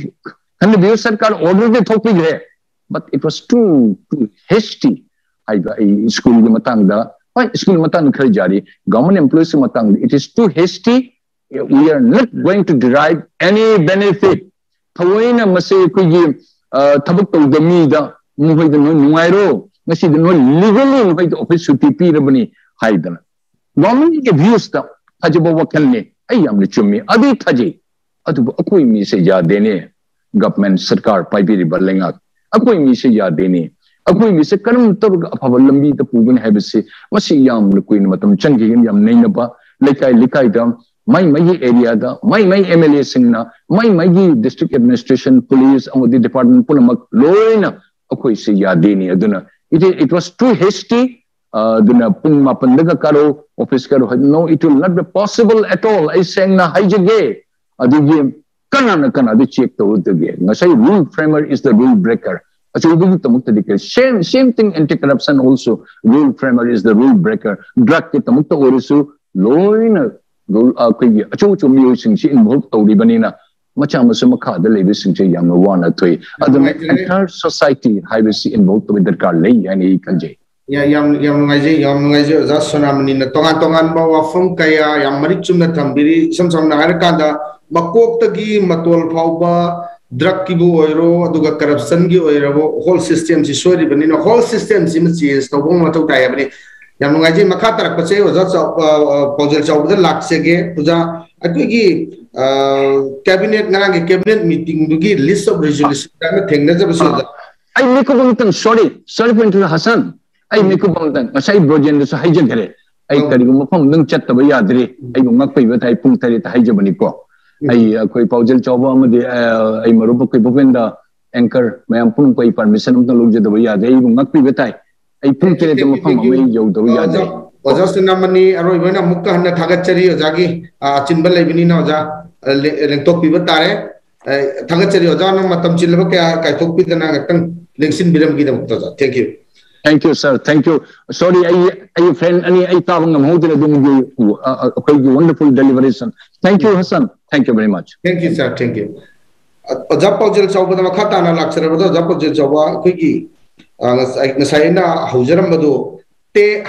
हन वीर सरकार order दे थोपी गए but it was too too hasty I school के मतांग दा और स्कूल मतांग खड़ी जा रही गवर्नमेंट एम्प्लॉय से मतांग it is too hasty we are not going to derive any benefit थवेन मसे कुजी थबक तो दमी दा मुहै दे नुआइरो मसी दे नो लीगली नुहै दे ऑफ़िस छुट्टी पीर बनी हाइदन गवर्नमेंट के व्यूज़ दा अजबो वकल ने ꯑꯩ अभी थजी अतुब अकोई मी से या देने गवर्नमेंट सरकार पाइबेरी बलेंगा अकोई मी से या देने अकोई मी से कर्म तब अफब लंबी त पुगन है बसे मसी याम लकुइन मतम चंगी गन याम नैन बा लेकाई लेकाई दा माई माई एरिया दा my my MLA Singh सिंगना my my district administration police और डिपार्टमेंट पुनमक लोइन अकोई से या देने अदुना it it was too hasty aduna pung mapandaga karo office karo no it will not be possible at all i saying na haijage adige kana na kana de check to udige ngasai rule framer is the rule breaker same same thing anti corruption also rule framer is the rule breaker drug ke tamuk to orisu loina rule akoi achu chu mi sing chi involve to ri banina macha masu makha da lebi sing chi yam no wana thoi aduna entire society hybisi involved with the car lei yani kanje ya yam yam ngai yam ngai je za sonam ni na tonga tongan ba wa fum kaya yam mari chum na thambiri sam sam na har ka da makok ta gi matol phau ba drug ki bu oiro aduga corruption gi oiro whole system si sorry bani na whole system si ma change to bom to ta ya bani yam ngai je makha tarak pa che za cha pojel cha da lak se ge puja akui gi cabinet na ge cabinet meeting du gi list of resolution ta na thengna ja ba so da I make a sorry, sorry for interrupting Hassan. Ai me ku bang dang sai bro jen akhoi paujel choba amadi ai maru ba marup akhoi bupenda anchor mayam pun koi permission amta log jada ya dei bu ngak pi betai ai pun kene de mafam amai yo do ya dei oja sunamani aroi boina mukka hanna thagachari ojagi chinbal leibini na oja lengtok pi betare thagachari oja na matam chilba kya kai tok pi dana ngakang lengsin biram gi da mukta thank you Thank you, sir. Thank you. Sorry, I, I friend, I, I tabang ng hotel dung you, uh, okay, wonderful deliberation. Thank you, Hassan. Thank you very much. Thank you, sir. Thank you. Japal jil chawba na makata na laksara bado japal jil chawba kuigi ngasai na haujaram bado te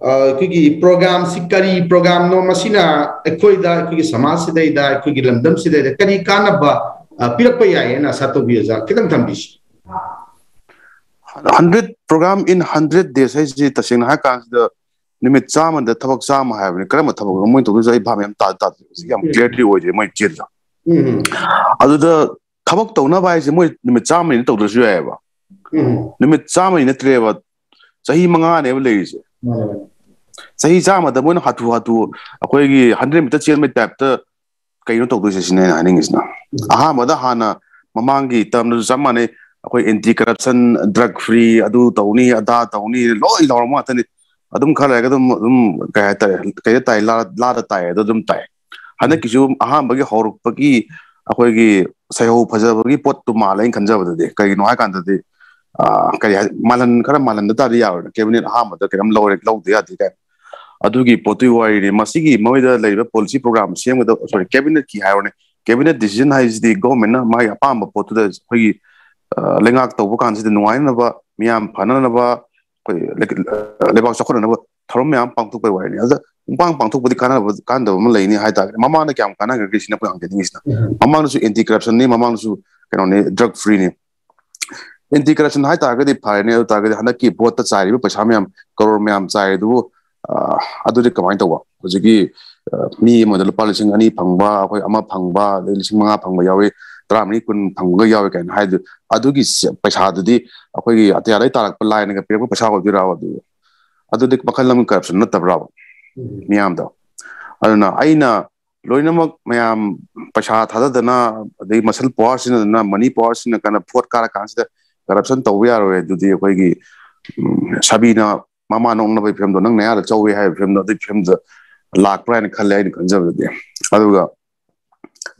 अखोगी programme से करी programme no मसीना अखोइदा अखोगी समाज से दैदा अखोगी लमदम से दैदा करी कानब पिरप याय ना सातो भी जा किदम थम्बिश 100 program in 100 days hai ji tasing ha ka the nimit chama da thabak chama ha ni karam thabak mo to jai bham yam ta ta yam clearly oi je mai chin da adu da thabak to na bai je mo nimit chama ni to da ju ba nimit chama ni treba sahi manga ne le je ꯆꯍꯤ ꯆꯥꯝꯃꯗ ꯃꯣꯏꯅ ꯍꯥꯊꯨ ꯍꯥꯊꯨ ꯑꯩꯈꯣꯏꯒꯤ hundred metre ꯆꯦꯟꯕꯒꯤ ꯇꯥꯏꯞꯇ ꯀꯩꯅꯣ ꯇꯧꯗꯣꯏꯁꯦ ꯁꯤꯅꯦ ꯑꯩꯅ ꯍꯥꯏꯅꯤꯡꯉꯤꯁꯤꯅ ꯑꯍꯥꯟꯕꯗ ꯍꯥꯟꯅ ꯃꯃꯥꯡꯒꯤ ꯇꯔꯝꯗꯁꯨ ꯆꯞ ꯃꯥꯟꯅꯩ ꯑꯩꯈꯣꯏ ꯑꯦꯟꯇꯤ ꯀꯔꯞꯁꯟ ꯗ꯭ꯔꯒ ꯐ꯭ꯔꯤ ꯑꯗꯨ ꯇꯧꯅꯤ ꯑꯗꯥ ꯇꯧꯅꯤ ꯂꯣꯏ ꯂꯧꯔꯝꯕ ꯉꯥꯛꯇꯅꯤ ꯑꯗꯨꯝ ꯈꯔ ꯂꯩꯔꯒ ꯑꯗꯨꯝ ꯑꯗꯨꯝ ꯀꯩ ꯍꯥꯏꯇꯥꯔꯦ ꯀꯩꯗ ꯇꯥꯏ ꯂꯥꯗ ꯇꯥꯏ ꯑꯗꯨ ꯑꯗꯨꯝ ꯇꯥꯏ ꯍꯟꯗꯛꯀꯤꯁꯨ ꯑꯍꯥꯟꯕꯒꯤ ꯍꯧꯔꯛꯄꯒꯤ ꯑꯩꯈꯣꯏꯒꯤ ꯁꯩꯍꯧ ꯐꯖꯕꯒꯤ ꯄꯣꯠꯇꯨ ꯃꯥꯜꯂꯦ ꯑꯩꯅ ꯈꯟꯖꯕꯗꯗꯤ ꯀꯩꯒꯤꯅꯣ ꯍꯥꯏ ꯀꯥꯟꯗꯗꯤ ꯀꯔꯤ ꯍꯥꯏ ꯃꯥꯂꯟ ꯈꯔ ꯃꯥꯂꯟꯗ ꯇꯥꯗꯤ ꯌꯥꯔꯣꯏꯅ ꯀꯦꯕꯤꯅꯦꯠ ꯑꯍꯥꯟꯕꯗ ꯀꯩꯅꯣꯝ ꯂꯧꯔꯦ ꯂꯧꯗ ꯌꯥꯗꯦ ꯀꯥꯏꯅ ꯑꯗꯨꯒꯤ ꯄꯣꯠꯇꯨꯒꯤ ꯋꯥꯔꯤꯅꯤ ꯃꯁꯤꯒꯤ ꯃꯣꯏꯗ ꯂꯩꯔꯤꯕ ꯄꯣꯂꯤꯁꯤ ꯄ꯭ꯔꯣꯒ꯭ꯔꯥꯝ ꯁꯦꯝꯒꯗꯕ ꯁꯣꯔꯤ ꯀꯦꯕꯤꯅꯦꯠꯀꯤ ꯍꯥꯏꯔꯣꯅꯦ ꯀꯦꯕꯤꯅꯦꯠ ꯗꯤꯁꯤꯖꯟ ꯍꯥꯏꯁꯤꯗꯤ ꯒꯣꯔꯃꯦꯟꯅ ꯃꯥꯒꯤ ꯑꯄꯥꯝꯕ ꯄꯣꯠꯇꯨꯗ ꯑꯩꯈꯣꯏꯒꯤ ꯂꯩꯉꯥꯛ ꯇꯧꯕ ꯀꯥꯟꯁꯤꯗ ꯅꯨꯡꯉꯥꯏꯅꯕ ꯃꯤꯌꯥꯝ ꯐꯅꯅꯕ ꯑꯩꯈꯣꯏ ꯂꯩꯕꯥꯛ ꯆꯥꯎꯈꯠꯅꯅꯕ ꯊꯧꯔꯝ ꯃꯌꯥꯝ ꯄꯥꯡꯊꯣꯛꯄꯒꯤ ꯋꯥꯔꯤꯅꯤ ꯑꯗ ꯄꯥꯡ ꯄꯥꯡꯊꯣꯛꯄꯗꯤ ꯀꯥꯟꯅꯕ ꯀꯥꯟꯅꯗꯕ ꯑꯃ ꯂꯩꯅꯤ ꯍꯥꯏꯇꯥꯔꯦ ꯃꯃꯥꯡꯗ ꯀꯌꯥꯝ ꯀꯥꯟꯅꯈ꯭ꯔꯒꯦ ꯁꯤꯅ ꯑꯩꯈꯣꯏ ꯍꯪꯖꯅꯤꯡꯉꯤꯁꯤꯅ ꯃꯃꯥꯡꯗꯁꯨ ꯑꯦꯟꯇꯤ ꯀꯔꯞꯁꯟꯅꯤ ꯃꯃꯥꯡꯗꯁꯨ ꯀꯩꯅꯣꯅꯤ ꯗ꯭ꯔꯒ ꯐ꯭ꯔꯤꯅꯤ ꯑꯦꯟꯇꯤ ꯀꯔꯞꯁꯟ ꯍꯥꯏ ꯇꯥꯔꯒꯗꯤ ꯐꯔꯦꯅꯦ ꯑꯗꯨ ꯇꯥꯔꯒꯗꯤ ꯍꯟꯗꯛꯀꯤ ꯚꯣꯠꯇ ꯆꯥꯏꯔꯤꯕ ꯄꯩꯁꯥ ꯃꯌꯥꯝ ꯀꯔꯣꯔ ꯃꯌꯥꯝ ꯆꯥꯏ ꯑꯗꯨꯕꯨ ꯑꯗꯨꯗꯤ ꯀꯃꯥꯏꯅ ꯇꯧꯕ ꯍꯧꯖꯤꯛꯀꯤ ꯃꯤ ꯑꯃꯗ ꯂꯨꯄꯥ ꯂꯤꯁꯤꯡ ꯑꯅꯤ ꯐꯪꯕ ꯑꯩꯈꯣꯏ ꯑꯃ ꯐꯪꯕ ꯑꯗꯩ ꯂꯤꯁꯤꯡ ꯃꯉꯥ ꯐꯪꯕ ꯌꯥꯎꯏ ꯇꯔꯥꯃꯔꯤ ꯀꯨꯟ ꯐꯪꯕꯒ ꯌꯥꯎꯏ ꯀꯥꯏꯅ ꯍꯥꯏꯗꯨ ꯑꯗꯨꯒꯤ ꯄꯩꯁꯥꯗꯨꯗꯤ ꯑꯩꯈꯣꯏꯒꯤ ꯑꯇꯤꯌꯥꯗꯩ ꯇꯥꯔꯛꯄ ꯂꯥꯏꯅꯒ ꯄꯤꯔꯛꯄ ꯄꯩꯁꯥ ꯑꯣꯏꯗꯣꯏꯔꯥꯕ ꯑꯗꯨ ꯑꯗꯨꯗꯤ ꯃꯈꯜ ꯑꯃ ꯀꯔꯞꯁꯟ ꯅꯠꯇꯕ꯭ꯔꯥꯕ ꯃꯤꯌꯥꯝꯗ ꯑꯗꯨꯅ ꯑꯩꯅ ꯂꯣꯏꯅꯃꯛ ꯃꯌꯥꯝ ꯄꯩꯁꯥ ꯊꯥꯗꯗꯅ ꯑꯗꯩ ꯃꯁꯜ ꯄꯋꯥꯔ ꯁꯤꯖꯤꯟꯅꯗꯅ ꯃꯅꯤ ꯄꯋꯥꯔ ꯁꯤꯖꯤꯟꯅꯀꯥꯟꯗ ꯚꯣꯠ ꯀꯥꯔ ꯀꯥꯟꯁꯤꯗ करप्शन तब यारे अखोगी सबीना ममा नौनब इफेम नंग यार चौवे है इफेम इफेम लाप्रा खल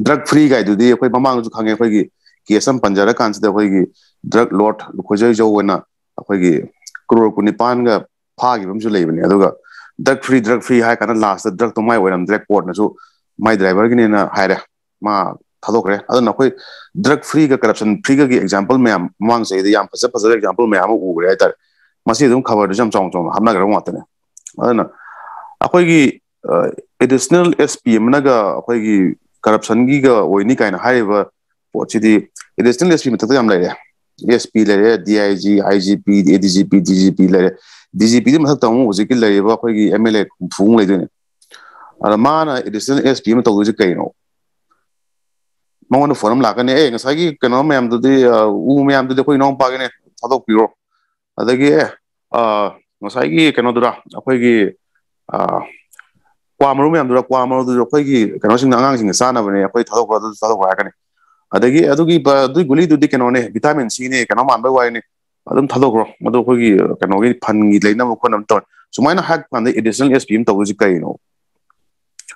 द्रग फ्री फ्रीगे अखोई ममांग खाने अखोई केस पंजर कानी ड्रग लोट खोज जौना क्रोर कुनिपान फागीबने द्रग फ्री द्रग फ्री है लास्ट ड्रग तो माइरमद्रे कोर्टना माइ ड्राइवर की मा ꯊꯥꯗꯣꯛꯈ꯭ꯔꯦ ꯑꯗꯨꯅ ꯑꯩꯈꯣꯏ ꯗ꯭ꯔꯒ ꯐ꯭ꯔꯤꯒ ꯀꯔꯞꯁꯟ ꯐ꯭ꯔꯤꯒꯒꯤ ꯑꯦꯛꯖꯥꯝꯄꯜ ꯃꯌꯥꯝ ꯃꯃꯥꯡ ꯆꯍꯤꯗ ꯌꯥꯝ ꯐꯖ ꯐꯖꯕ ꯑꯦꯛꯖꯥꯝꯄꯜ ꯃꯌꯥꯝ ꯑꯃ ꯎꯈ꯭ꯔꯦ ꯍꯥꯏꯇꯥꯔꯦ ꯃꯁꯤ ꯑꯗꯨꯝ ꯈꯕꯔꯗꯁꯨ ꯌꯥꯝ ꯆꯥꯎꯅ ꯆꯥꯎꯅ ꯍꯥꯞꯅꯈ꯭ꯔꯕ ꯉꯥꯛꯇꯅꯦ ꯑꯗꯨꯅ ꯑꯩꯈꯣꯏꯒꯤ ꯑꯦꯗꯤꯁꯅꯦꯜ ꯑꯦꯁ ꯄꯤ ꯑꯃꯅꯒ ꯑꯩꯈꯣꯏꯒꯤ ꯀꯔꯞꯁꯟꯒꯤꯒ ꯑꯣꯏꯅꯤ ꯀꯥꯏꯅ ꯍꯥꯏꯔꯤꯕ ꯄꯣꯠꯁꯤꯗꯤ ꯑꯦꯗꯤꯁꯅꯦꯜ ꯑꯦꯁ ꯄꯤ ꯃꯊꯛꯇ ꯌꯥꯝ ꯂꯩꯔꯦ ꯑꯦꯁ ꯄꯤ ꯂꯩꯔꯦ D I G I G P A D G P D G P ꯂꯩꯔꯦ ꯗꯤ ꯖꯤ ꯄꯤꯒꯤ ꯃꯊꯛꯇ ꯑꯃꯨꯛ ꯍꯧꯖꯤꯛꯀꯤ ꯂꯩꯔꯤꯕ ꯑꯩꯈꯣꯏꯒꯤ ꯑꯦꯝ ꯑꯦꯜ ꯑꯦ ꯍꯨꯝꯐꯨꯃꯨꯛ ꯂꯩꯗꯣꯏꯅꯤ ꯑꯗ ꯃꯥꯅ ꯑꯦꯗꯤꯁꯅꯦꯜ ꯑꯦꯁ ꯄꯤ ꯑꯃ ꯇꯧꯗꯣꯏꯁꯦ ꯀꯩꯅꯣ ꯃꯉꯣꯟꯗ ꯐꯣꯟ ꯑꯃ ꯂꯥꯛꯀꯅꯤ ꯑꯦ ꯉꯁꯥꯏꯒꯤ ꯀꯩꯅꯣ ꯃꯌꯥꯝꯗꯨꯗꯤ ꯎ ꯃꯌꯥꯝꯗꯨꯗꯤ ꯑꯩꯈꯣꯏ ꯏꯅꯥꯎꯄꯥꯒꯤꯅꯦ ꯊꯥꯗꯣꯛꯄꯤꯔꯣ ꯑꯗꯒꯤ ꯑꯦ ꯉꯁꯥꯏꯒꯤ ꯀꯩꯅꯣꯗꯨꯔ ꯑꯩꯈꯣꯏꯒꯤ ꯀ꯭ꯋꯥ ꯃꯔꯨ ꯃꯌꯥꯝꯗꯨꯗ ꯀ꯭ꯋꯥ ꯃꯔꯨꯗꯨꯁꯨ ꯑꯩꯈꯣꯏꯒꯤ ꯀꯩꯅꯣꯁꯤꯡ ꯑꯉꯥꯡꯁꯤꯡꯅ ꯆꯥꯅꯕꯅꯦ ꯑꯩꯈꯣꯏ ꯊꯥꯗꯣꯛꯄ ꯑꯗꯨ ꯊꯥꯗꯣꯛꯄ ꯍꯥꯏꯔꯛꯀꯅꯤ ꯑꯗꯒꯤ ꯑꯗꯨꯒꯤ ꯑꯗꯨꯒꯤ ꯒꯨꯂꯤꯗꯨꯗꯤ ꯀꯩꯅꯣꯅꯦ ꯚꯤꯇꯥꯃꯤꯟ ꯁꯤꯅꯦ ꯀꯩꯅꯣ ꯃꯥꯟꯕꯩ ꯋꯥꯔꯤꯅꯤ ꯑꯗꯨꯝ ꯊꯥꯗꯣꯛꯈ꯭ꯔꯣ ꯃꯗꯨ ꯑꯩꯈꯣꯏꯒꯤ ꯀꯩꯅꯣꯒꯤ ꯐꯟꯒꯤ ꯂꯩꯅꯕ ꯈꯣꯠꯅꯕ ꯇꯧꯔꯦ ꯁꯨꯃꯥꯏꯅ ꯍꯥꯏꯔꯛꯄ ꯀꯥꯟꯗ ꯑꯦꯗꯤꯁꯅꯦꯜ ꯑꯦꯁ ꯄꯤ ꯑꯃ ꯇꯧꯗꯣꯏꯁꯤ ꯀꯩꯅꯣ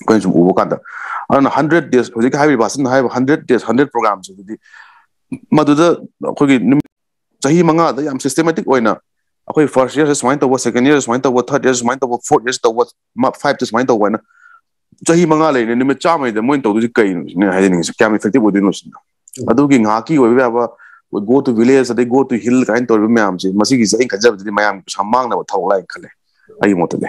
ꯑꯩꯈꯣꯏꯅ ꯁꯨꯝ ꯎꯕ ꯀꯥꯟꯗ ꯑꯗꯨꯅ ꯍꯟꯗ꯭ꯔꯦꯗ ꯗꯦꯖ ꯍꯧꯖꯤꯛ ꯍꯥꯏꯔꯤꯕ ꯚꯥꯁꯟ ꯍꯥꯏꯕ ꯍꯟꯗ꯭ꯔꯦꯗ ꯗꯦꯖ ꯍꯟꯗ꯭ꯔꯦꯗ ꯄ꯭ꯔꯣꯒ꯭ꯔꯥꯝꯁꯦ ꯑꯗꯨꯗꯤ ꯃꯗꯨꯗ ꯑꯩꯈꯣꯏꯒꯤ ꯅꯨꯃꯤꯠ ꯆꯍꯤ ꯃꯉꯥꯗ ꯌꯥꯝ ꯁꯤꯁꯇꯦꯃꯦꯇꯤꯛ ꯑꯣꯏꯅ ꯑꯩꯈꯣꯏ ꯐꯥꯔꯁꯠ ꯏꯌꯔꯁꯦ ꯁꯨꯃꯥꯏꯅ ꯇꯧꯕ ꯁꯦꯀꯦꯟ ꯏꯌꯔ ꯁꯨꯃꯥꯏꯅ ꯇꯧꯕ ꯊꯥꯔꯠ ꯏꯌꯔ ꯁꯨꯃꯥꯏꯅ ꯇꯧꯕ ꯐꯣꯔꯠ ꯏꯌꯔ ꯇꯧꯕ ꯐꯥꯏꯚꯇ ꯁꯨꯃꯥꯏꯅ ꯇꯧꯕ ꯍꯥꯏꯅ ꯆꯍꯤ ꯃꯉꯥ ꯂꯩꯔꯦ ꯅꯨꯃꯤꯠ ꯆꯥꯝꯃꯩꯗ ꯃꯣꯏꯅ ꯇꯧꯗꯣꯏꯁꯤ ꯀꯩꯅꯣ ꯁꯤꯅ ꯍꯥꯏꯖꯅꯤꯡꯉꯤꯁꯤ ꯀꯌꯥꯝ ꯏꯐꯦꯛꯇꯤꯚ ꯑꯣꯏꯗꯣꯏꯅꯣ ꯁꯤꯅ ꯑꯗꯨꯒꯤ ꯉꯥꯏꯍꯥꯛꯀꯤ ꯑꯣꯏꯕ ꯌꯥꯕ ꯒꯣ ꯇꯨ ꯚꯤꯂꯦꯖ ꯑꯗꯩ ꯒꯣ ꯇꯨ ꯍꯤꯜ ꯀꯥꯏꯅ ꯇꯧꯔꯤꯕ ꯃꯌꯥꯝꯁꯦ ꯃꯁꯤꯒꯤꯁꯦ ꯑꯩꯅ ꯈꯟꯖꯕꯗꯗꯤ ꯃꯌꯥꯝ ꯄꯩꯁꯥ ꯃꯥꯡꯅꯕ ꯊꯕꯛ ꯂꯥꯛꯑꯦ ꯈꯜꯂꯦ ꯑꯩꯒꯤ ꯃꯣꯠꯇꯗꯤ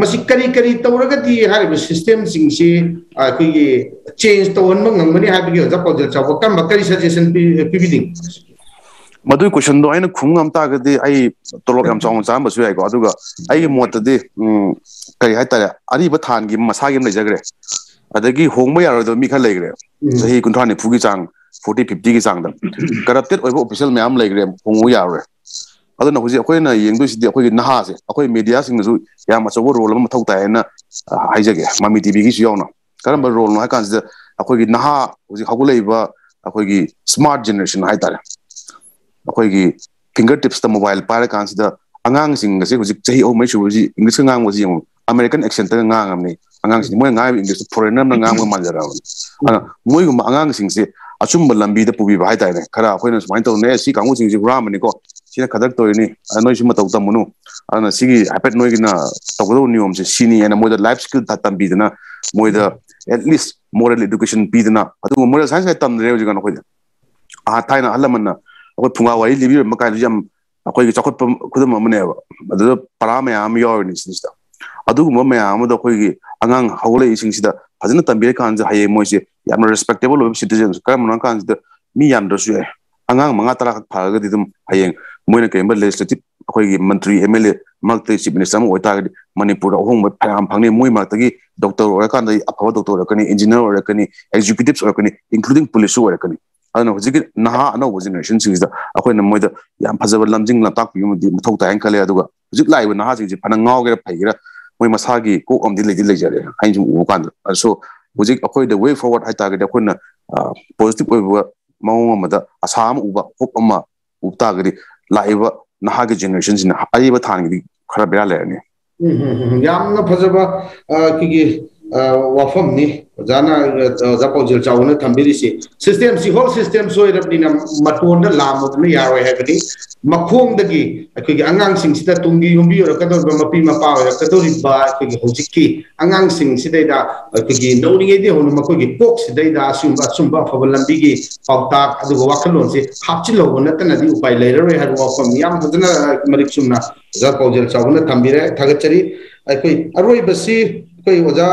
मसी करी करी सिस्टम सिंगसे चेंज तौहनब ngमनी हाबिगे ओजा क्वेश्चन दो खुंग चाव तारे थान की मसागिम ले जगरे अदगी होंगबो यारो दो मिखा लेगरे सही कुंथाने फुगी चांग 40 50 चांग करप्टेड ऑफिशियल मैम लेग्रे हों adana hoji akoi na yengdo sidi akoi naha se akoi media sing zu ya ma chogo role ma thau ta na haijage mami tv gi shiyona karam ba role no ha kan se akoi naha hoji hagulei ba akoi gi smart generation hai tare akoi gi fingertips ta mobile par kan se da angang sing se hoji chahi o mai shu ji english ngang hoji yong american accent ta ngang amni angang sing moi ngai english foreigner na ngang ma jara ana moi gu angang sing se achumba lambi da pubi ba hai tare khara akoi na smain tau ne si kangu sing ji gram ni ko ꯁꯤꯅ ꯈꯗꯛ ꯇꯧꯔꯤꯅꯤ ꯅꯣꯏꯁꯨ ꯃꯇꯧ ꯇꯝꯃꯨꯅꯨ ꯑꯗꯨꯅ ꯁꯤꯒꯤ ꯍꯥꯏꯐꯦꯠ ꯅꯣꯏꯒꯤꯅ ꯇꯧꯒꯗꯕ ꯅꯤꯌꯣꯝꯁꯦ ꯁꯤꯅꯤ ꯍꯥꯏꯅ ꯃꯣꯏꯗ ꯂꯥꯏꯐ ꯁ꯭ꯀꯤꯜ ꯇꯝꯕꯤꯗꯅ ꯃꯣꯏꯗ ꯑꯦꯠꯂꯤꯁ ꯃꯣꯔꯦꯜ ꯏꯗꯨꯀꯦꯁꯟ ꯄꯤꯗꯅ ꯑꯗꯨꯒ ꯃꯣꯔꯦꯜ ꯁꯥꯏꯟꯁ ꯀꯥꯏ ꯇꯝꯗ꯭ꯔꯦ ꯍꯧꯖꯤꯛꯀꯥꯟ ꯑꯩꯈꯣꯏꯗ ꯑꯥ ꯊꯥꯏꯅ ꯑꯍꯜ ꯂꯃꯟꯅ ꯑꯩꯈꯣꯏ ꯐꯨꯡꯒꯥ ꯋꯥꯔꯤ ꯂꯤꯕꯤꯔꯝꯕ ꯀꯥꯏꯗꯨ ꯌꯥꯝ ꯑꯩꯈꯣꯏꯒꯤ ꯆꯥꯎꯈꯠꯄ ꯈꯨꯗꯝ ꯑꯃꯅꯦꯕ ꯑꯗꯨꯗ ꯄꯔꯥ ꯃꯌꯥꯝ ꯑꯃ ꯌꯥꯎꯔꯤꯅꯤ ꯁꯤꯁꯤꯗ ꯑꯗꯨꯒꯨꯝꯕ ꯃꯌꯥꯝ ꯑꯃꯗ ꯑꯩꯈꯣꯏꯒꯤ ꯑꯉꯥꯡ ꯍꯧꯒꯠꯂꯛꯏꯁꯤꯡꯁꯤꯗ ꯐꯖꯅ ꯇꯝꯕꯤꯔꯀꯥꯟꯁꯤꯗ ꯍꯌꯦꯡ ꯃꯣꯏꯁꯦ ꯌꯥꯝꯅ ꯔꯦꯁꯄꯦꯛꯇꯦꯕꯜ ꯑꯣꯏꯕ ꯁꯤꯇꯤꯖꯦꯟꯁ ꯀꯔꯝꯕꯅ ꯀꯥꯟꯁꯤꯗ ꯃꯤ ꯌꯥꯝꯗ꯭ꯔꯁꯨ ꯌꯥꯏ angang manga tara phar ga dum hayeng moina ke member legislative khoi gi mantri mla mak te chief minister mo ta manipur ahong ma phang phang ne moi mak ta gi doctor or kan dai aphaw doctor or kan engineer or kan executives or kan including police or kan ano hujik na ano generation sing da akhoi na moi da yam phajab lamjing la tak yum di mthau ta ang kale aduga hujik lai na ha ji phana ngau ge phai ra moi masa gi ko am di le di le jare hain ju u kan so hujik akhoi the way forward hai ta ge da khona positive maung ma da asam uba hop ma upta gari laiba naha ge generation jin ha aiba thang gi khara bela le hmm, ne hmm, hmm, yamna phajaba ki wafam ni. Jana eh, zapo jil chawo na thambiri si. System si whole system so irap ni na maton da lam ni yaro he gani makhong da gi akhi angang sing sita tungi yumbi yor ka dor ma pi ma pa yor ka dor ba akhi hoji ki angang sing sita da akhi no ni ide hon ma ko gi pok sita da asum ba sum ba fabal lambi gi pau ta adu wa khalon si. Hap chi lo na ta na di upai lai re ha wafam yam da na marik sum na zapo jil chawo na thambire thagachari. Akhi aroi basi कोई ओजा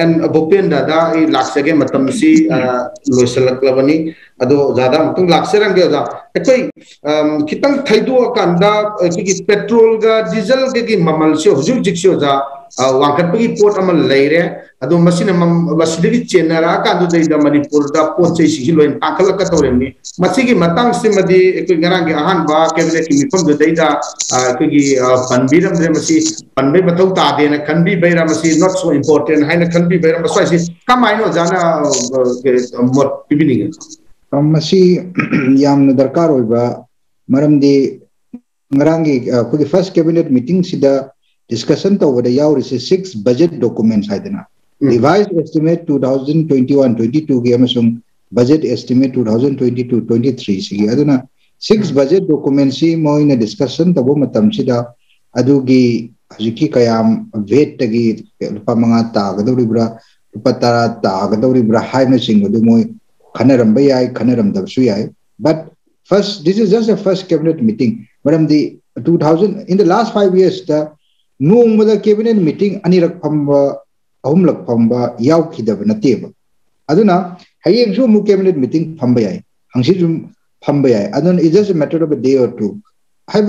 N Bhupen दादा ये लाक्सगे मतम सी लोसलक्लबनी अदो ज़्यादा मतम लाक्सरंगे ओजा कोई कितंग थैदो कांदा कि पेट्रोल का डीजल के की ममल से हुजु जिक्से ओजा वांकटपगी पोट अमल लेरे अदो मसिन मसिदगी चेनरा कादो दैदा मणिपुर दा पोचे सिहि लोइन की मिफम पन दैदा एकोइगी पनबीरम रे मसि पनबे बतौ ता सो इंपोर्टें हाइना खनबी बेरा मसो सिस कमाइनो जाना दरकार होइबा फ़र्स्ट केबिनेट मीटिंग ꯗꯤꯁꯀꯁꯟ ꯇꯧꯕꯗ ꯌꯥꯎꯔꯤꯁꯦ ꯁꯤꯛꯁ ꯕꯖꯦꯠ ꯗꯣꯀꯨꯃꯦꯟꯁ ꯍꯥꯏꯗꯅ revised estimate two thousand twenty one twenty ꯇꯨꯒꯤ ꯑꯃꯁꯨꯡ budget estimate two thousand twenty two twenty ꯊ꯭ꯔꯤꯁꯤꯒꯤ ꯑꯗꯨꯅ ꯁꯤꯛꯁ ꯕꯖꯦꯠ ꯗꯣꯀꯨꯃꯦꯟꯁꯤ ꯃꯣꯏꯅ ꯗꯤꯁꯀꯁꯟ ꯇꯧꯕ ꯃꯇꯝꯁꯤꯗ ꯑꯗꯨꯒꯤ ꯍꯧꯖꯤꯛꯀꯤ ꯀꯌꯥꯝ ꯚꯦꯠꯇꯒꯤ ꯂꯨꯄꯥ ꯃꯉꯥ ꯇꯥꯒꯗꯧꯔꯤꯕ꯭ꯔꯥ ꯂꯨꯄꯥ ꯇꯔꯥ ꯇꯥꯒꯗꯧꯔꯤꯕ꯭ꯔꯥ ꯍꯥꯏꯕꯅꯆꯤꯡꯕꯗꯨ ꯃꯣꯏ ꯈꯟꯅꯔꯝꯕ ꯌꯥꯏ ꯈꯟꯅꯔꯝꯗꯕꯁꯨ ꯌꯥꯏ but first this is just a first cabinet meeting ꯃꯔꯝꯗꯤ two thousand in the last five ꯌꯔꯁꯇ नोद कैबिनेट मीटिंग अनीक फंब अहमलक फंबीदेब हयेंसू कैबिनेट मीटिंग फंब जाए हंसीजु फंब जाए it's a matter of a day or two है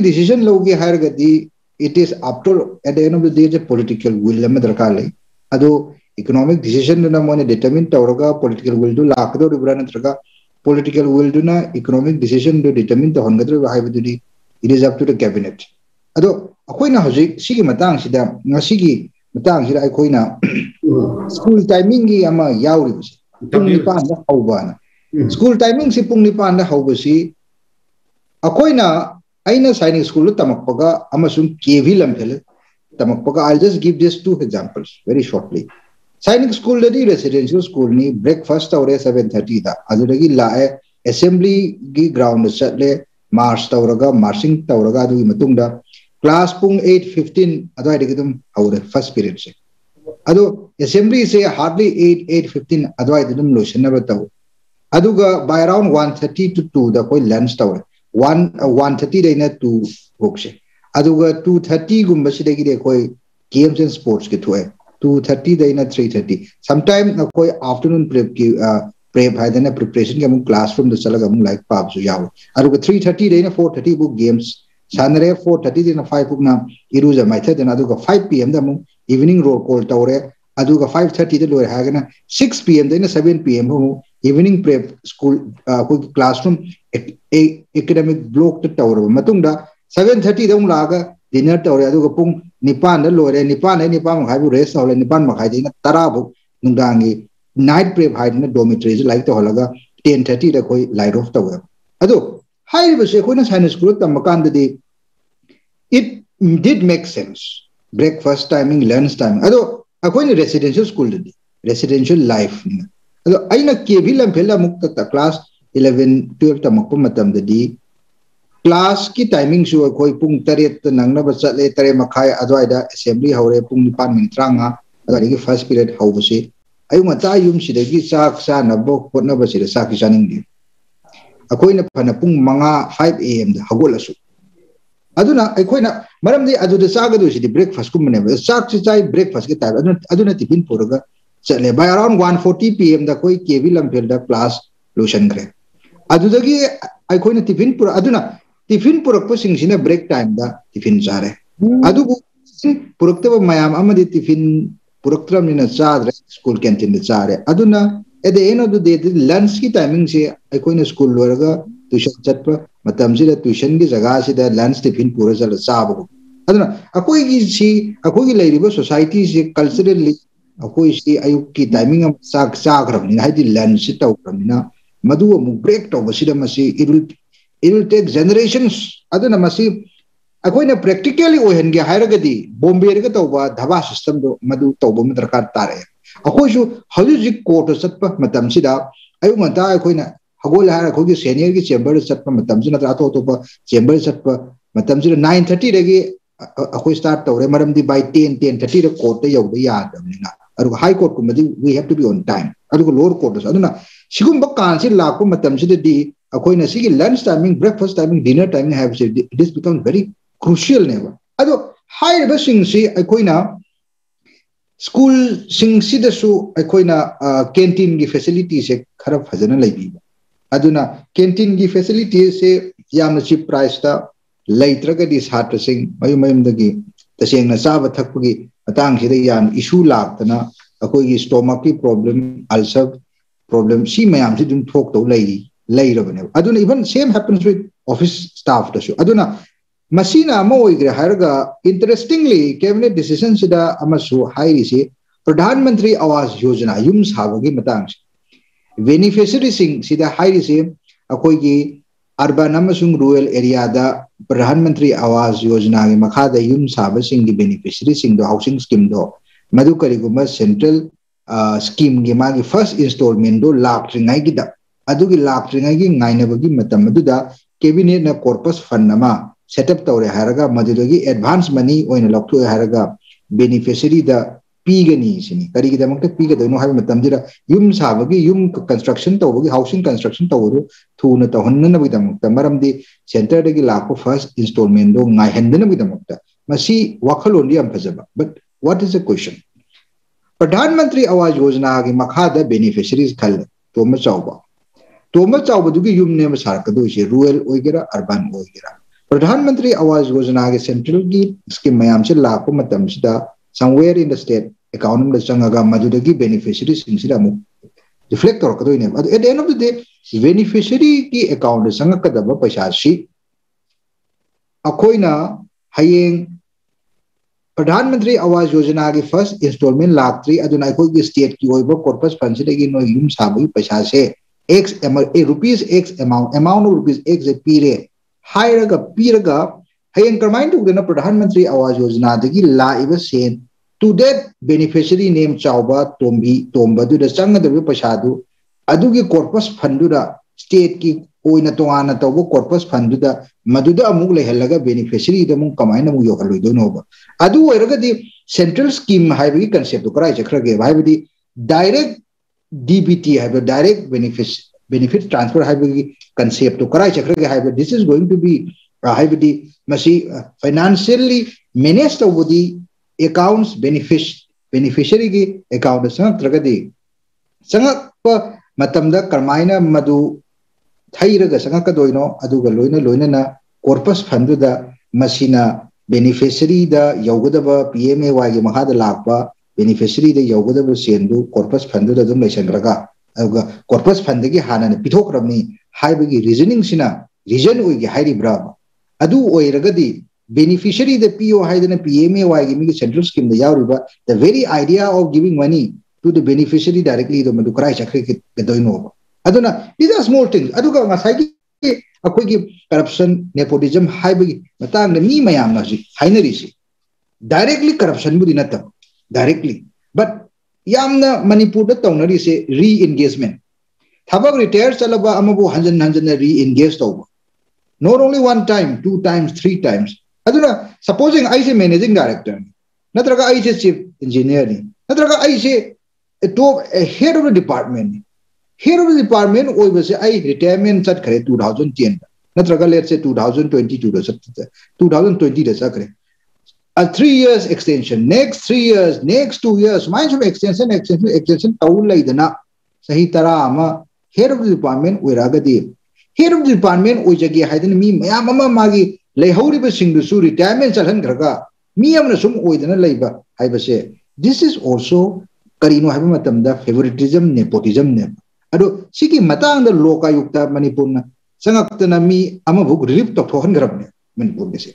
डिशीजन लौगे है it is after at then of the day is a political will दरकार अब इकोनॉमिक डिशीजन मोने determine political will लाखद्रा political will economic decision determine it is up to the cabinet akoina hojik sigi matang sida ngasigi matang sida akoina school timing gi ama yauri bisi pung nipan da hawbana school timing si pung nipan da hawbasi akoina ꯑꯩꯅ ꯁꯥꯏꯅꯤꯛ ꯁ꯭ꯀꯨꯜꯗ ꯇꯝꯃꯛꯄꯒ ꯑꯃꯁꯨꯡ K V ꯂꯝꯐꯦꯜ tamakpaka I'll just give just two examples very shortly Sainik school dadi residential school ni breakfast tawre 7:30 da adudagi lae assembly gi ground chatle march tawraga marching class पुंग eight fifteen अद्वैटिक दम हाउरे first period से अदो assembly से hardly eight eight fifteen अद्वैटिक दम लोशन नबत तो अदो का by around one thirty to to the कोई लंच तो वन वन थर्टी दे ना टू होक से अदो का टू थर्टी गुम बच्चे देगी दे कोई गेम्स एंड स्पोर्ट्स के थोए टू थर्टी दे ना थ्री थर्टी समटाइम कोई आफ्टरनून प्रेप की प्रेप है देना प्रिपरेशन के हम क्लासरूम द चला गम लाइक पाप जो याव अरु थ्री थर्टी दे ना फोर थर्टी वो गेम्स सानरे फोर थर्टी फाइव पुक इरूज माथदन five P M evening roll call तौर फाइव थर्टी लोर है six P M seven P M evening prep school classroom academy block तौर सेवन थर्टीद डिनर तौर अगर पुंग निपान लोर निपान निपाई रेस्ट हो निपान मखाई तरबुक नाइट प्रे हाई डोमिट्रीज लाइक तौर टेन थर्टीद लाइट ऑफ़ तौर अब hai na dormitory je like to holaga 10:30 da koi light off tawe ado hai ba se koi na science school tam kan da di it did make sense breakfast timing lunch timing ado akoi ni residential school di residential life ni ado aina ke bi lam phela mukta ta class 11 12 tamak matam da di class सु अखोइना फना पुंग मंगा 5 am दा हगोलसु अदुना अखोइना मरमदि अदुदा चागदु सिदि breakfast कुमने चाक ची चाइ breakfast के type अदुना अदुना tiffin पोरगा चले बाय अराउंड 140 pm दा कोई केवी लमफेल दा क्लास लोशन करे अदुदगी अखोइना टिफ़िन पुरा अदुना टिफ़िन पुरक्पसिंगसिना ब्रेक टाइम दा टिफ़िन चारे अदुबु पुरक्तब मयाम अमदि टिफ़िन पुरक्त्रमनिना चाद्रे स्कूल कैंटीन दा चारे अदुना लंच की टाइमिंग से स्कूल लोरगा ट्यूशन मतम सिदा ट्यूशन की जगह सिदा लंच टिफ़िन पुरा चल सी की लेरिबो सोसाइटी से कल्चरली सी अयुक की टाइमिंग हाइदि लंच से अमु ब्रेक aduna masi अखोइना प्रैक्टिकली बॉम्बे तौबा धबा सिस्टम तौबा म दरकार तारे अखोइसु हौजि कोर्ट सिदा अयु मता अखोइना हगोल अखोइगे सीनियर की चेंबर चतप मतम सिना ता तो तो चेंबर चतप मतम सिदा 9:30 रेगे अखोइ स्टार्ट तौरे मरम बाय 10 10:30 रे कोर्ट यौद अरु high court कुमदी we have to be on time अरु लोअर कोर्ट अदुना सिगुम बकान सि लाको मतम सिदा अखोइना सिगी lunch timing breakfast timing dinner timing have it is become very crucial सिंगसी अखोइना स्कूल सिंगसिदसु अखोइना कैंटीन की फैसिलिटी से खरा फजना लेबीबा की फैसिलिटी से यामना चिप प्राइस छात्र सिंग मयु मयमदगी तसेंगना चाबा थकपगी मतंग इशू लाक्तना अखोइगी की प्रॉब्लम अल्सर प्रॉब्लम सी मयाम से दुम even same happens with office staff दसु इंटरेस्टिंगली कैबिनेट डिसीज़न हाइरिसे प्रधानमंत्री आवास योजना बेनिफिशियरी सिंग अखोइगी urban rural area Pradhan Mantri Awas Yojana के मखादा युम साब की सिंग दो हाउसिंग स्कीम दो मधु करिगुमा सेंट्रल स्कीम की मागी फ़र्स्ट इंस्टॉलमेंट दो की की सेटअप तौरे हारगा मदुदगी एडवांस मनी ओइन लौथु हारगा पीगनी सिनी करी हाय मतमदिरा युम साबगी युम कंस्ट्रक्शन तौबगी हाउसिंग कंस्ट्रक्शन तौरु थुना मरमदी सेंटर दगी लाखो फ़र्स्ट इंस्टॉलमेंट दो ngai hendnबगी मसी वखलोन यम फजबा but what is the question Pradhan Mantri Awas Yojana की मखादा बेनिफिशियरीज खल तोम चावबा तोम चावबदुगी युम ने सारकदो रूरल ओइगेरा अर्बन ओइगेरा प्रधानमंत्री आवास योजना के सेंट्रल की स्कीम मैम से लाखों मतम somewhere in the state account में चंगा मधुदगी बेनिफिशियरी सिंगसिदा मु reflect at the end of the day beneficiary की अकाउंट संगकदब पैसा सी अखोइना हयेंग प्रधानमंत्री आवास योजना की फ़र्स्ट इंस्टॉलमेंट अखोइगी स्टेट की कॉर्पस फंड से नो युम साबगी पैसा से X rupees X amount amount rupees X पीरे to that beneficiary name chawba tombi tomba du da changa da pasha du adu gi corpus fund da state ki oina to ana to bo corpus fund da madu da amuk le helaga beneficiary da mung kamai benefits transfer haibagi concept to karai chakra ge haibagi this is going to be haibagi masi financially managed over the accounts benefits beneficiary gi account sang tragadi sangak pa matamda karmaina madu thairaga sangakadoino aduga loina loina na corpus fund da masina beneficiary da yaugadaba pmay gi mahada lakpa beneficiary da yaugadaba sendu corpus fund da dum leisanraga ꯑꯗꯨꯒ corps ꯐꯟꯗꯒꯤ ꯍꯥꯟꯅꯅ ꯄꯤꯊꯣꯛꯈ꯭ꯔꯕꯅꯤ ꯍꯥꯏꯕꯒꯤ ꯔꯤꯖꯅꯤꯡꯁꯤꯅ region ꯑꯣꯏꯒꯦ ꯍꯥꯏꯔꯤꯕ꯭ꯔꯥꯕ adu oiragadi beneficiary the PO haidana PMA wagi mi central scheme the yauriba the very idea of giving money to the beneficiary directly the madu krai chakri ke doino aduna these are small things aduga ngasai gi akoigi corruption nepotism haibagi matang mi mayam na ji hainari si मनपुरद तौनरी री इनगेजमें थब retire चलब हजन हजन reengage तब not only one time two times three times supposing managing director नत्रग से chief engineer नत्रग से top head of the department head of the department हो retirement चत खरे टू थाउज़ेंड टेन नत्रग लेट से two thousand twenty two two thousand twenty चत खरें 2010. Natraga let's say 2022, 2020 sakre. A three years extension, next three years, next two years, mind of extension, extension, extension, taul like the na. Sahi ama head of the department, where agadi head of the department oijagi haidana mi mayam ama magi leihoriba singdusu retirement chalhangraga mi amna sum oidana leiba haibase this is also karino haiba matamda favoritism nepotism ne ado sigi matangda lokayukta manipurna sangaktana mi ama buk relief to thohan grabne manipur ne se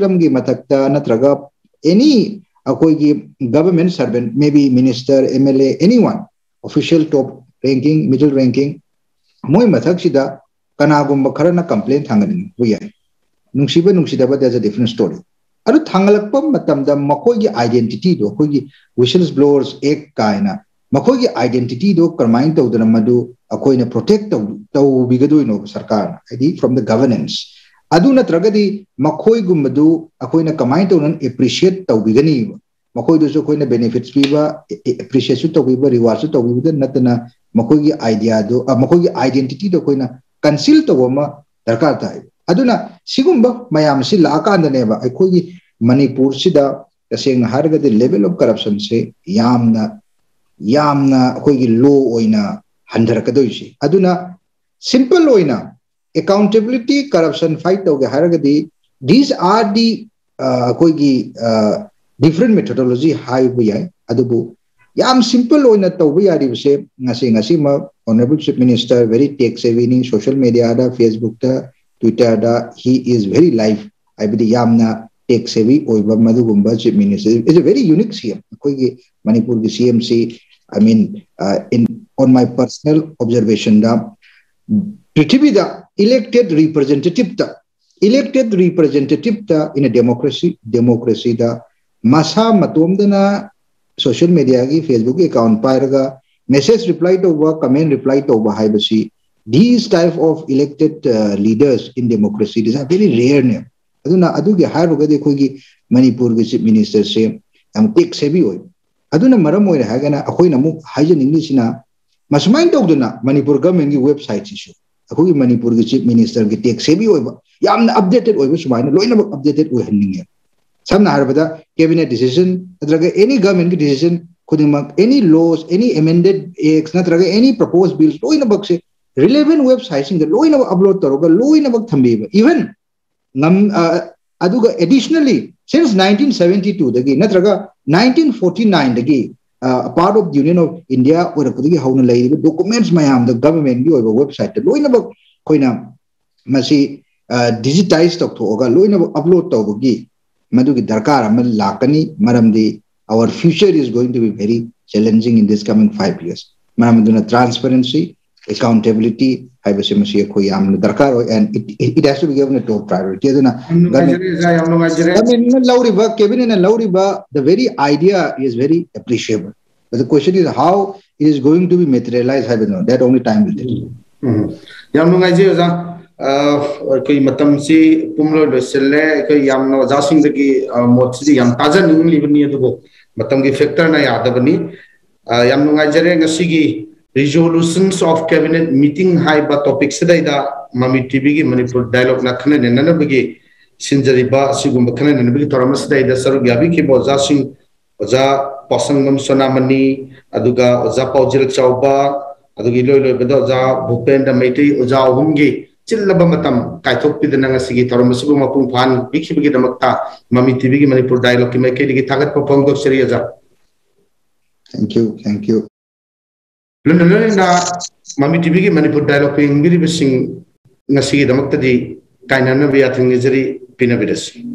amgi matakta natraga any akoigi government servant maybe minister mla anyone official top ranking middle ranking moi mathak sida kanagumba kharana complaint thangani bu yai nungsiba nungsidaba there's a different story adu thangalakpa matamda makoigi identity do koigi whistles adu natragadi makhoi gumbadu akoina kamai to nan appreciate tawbigani makhoi du so koina benefits piba appreciate su tawbiba reward su tawbiba natana makhoi gi idea do makhoi gi identity do koina conceal simple accountability corruption fight तौगे this are the अगर different methodology हैंपल honourable chief minister very tech savvy social media Facebook Twitter he is very life है tech savvy chief minister is a very unique C M अगर मणिपुर की is i is a manipur mean uh, in on my personal observation da prithvi da elected representative ta elected representative ta in a democracy democracy da masa matom dana social media gi facebook account pairaga message reply to over comment reply to over haibasi these type of elected uh, leaders in democracy these are very rare ne aduna adugi hairugadi khogi manipur gi chief minister se am tek sebi oi aduna Manipur government की website Manipur की chief minister की tech savvy updated सुमायन updated सामनाब cabinet decision नग any government की decision खुद any laws any amended acts नग any propose bills लोन से रिलेवेंट वेबसाइट लोनब अपलोड तौर लोनब थम even aduga additionally since 1972 dagi natraga 1949 dagi uh, a part of the Union of India or a hauna lay documents mayam the government you have a website the loina bak koina masi uh, digitize tok to oga loina upload to bogi madu ki darkar amal lakani maram di our future is going to be very challenging in this coming five years. Ma'am, transparency, accountability, हाइबसे मसी खो याम दरकार हो and it it has to be given a top priority अदना government लौरिबा cabinet लौरिबा the very idea is very appreciable but the question is how it is going to be materialized haibano that only time will tell yam nungai je ja koi matam si pumlo lo selle koi yam no ja sing de ki mot si yam ngasi gi resolutions of cabinet meeting hai ba topic sedai da mami tv gi manipur dialogue na khane ne na bagi sinjari ba sigum ba khane ne bagi torama sedai da saru gabi ki boza sing oja pasangam sonamani aduga oja paujil chauba adugi loi loi beda oja bhupenda meiti oja humgi chillaba matam kaithok pi dana ngasigi torama sibu mapung phan bikhi bagi damakta mami tv gi manipur dialogue ki mai ke digi thagat pa pongdok seri aja thank you thank you ꯂꯣꯏꯅ ꯃꯃꯤ ꯇꯤꯚꯤꯒꯤ Manipur dialogue ꯌꯦꯡꯕꯤꯔꯤꯕꯁꯤꯡ ꯉꯁꯤꯒꯤꯗꯃꯛꯇꯗꯤ ꯀꯥꯏꯅꯅꯕ ꯌꯥꯊꯪ ꯅꯤꯖꯔꯤ ꯄꯤꯅꯕꯤꯔꯁꯤ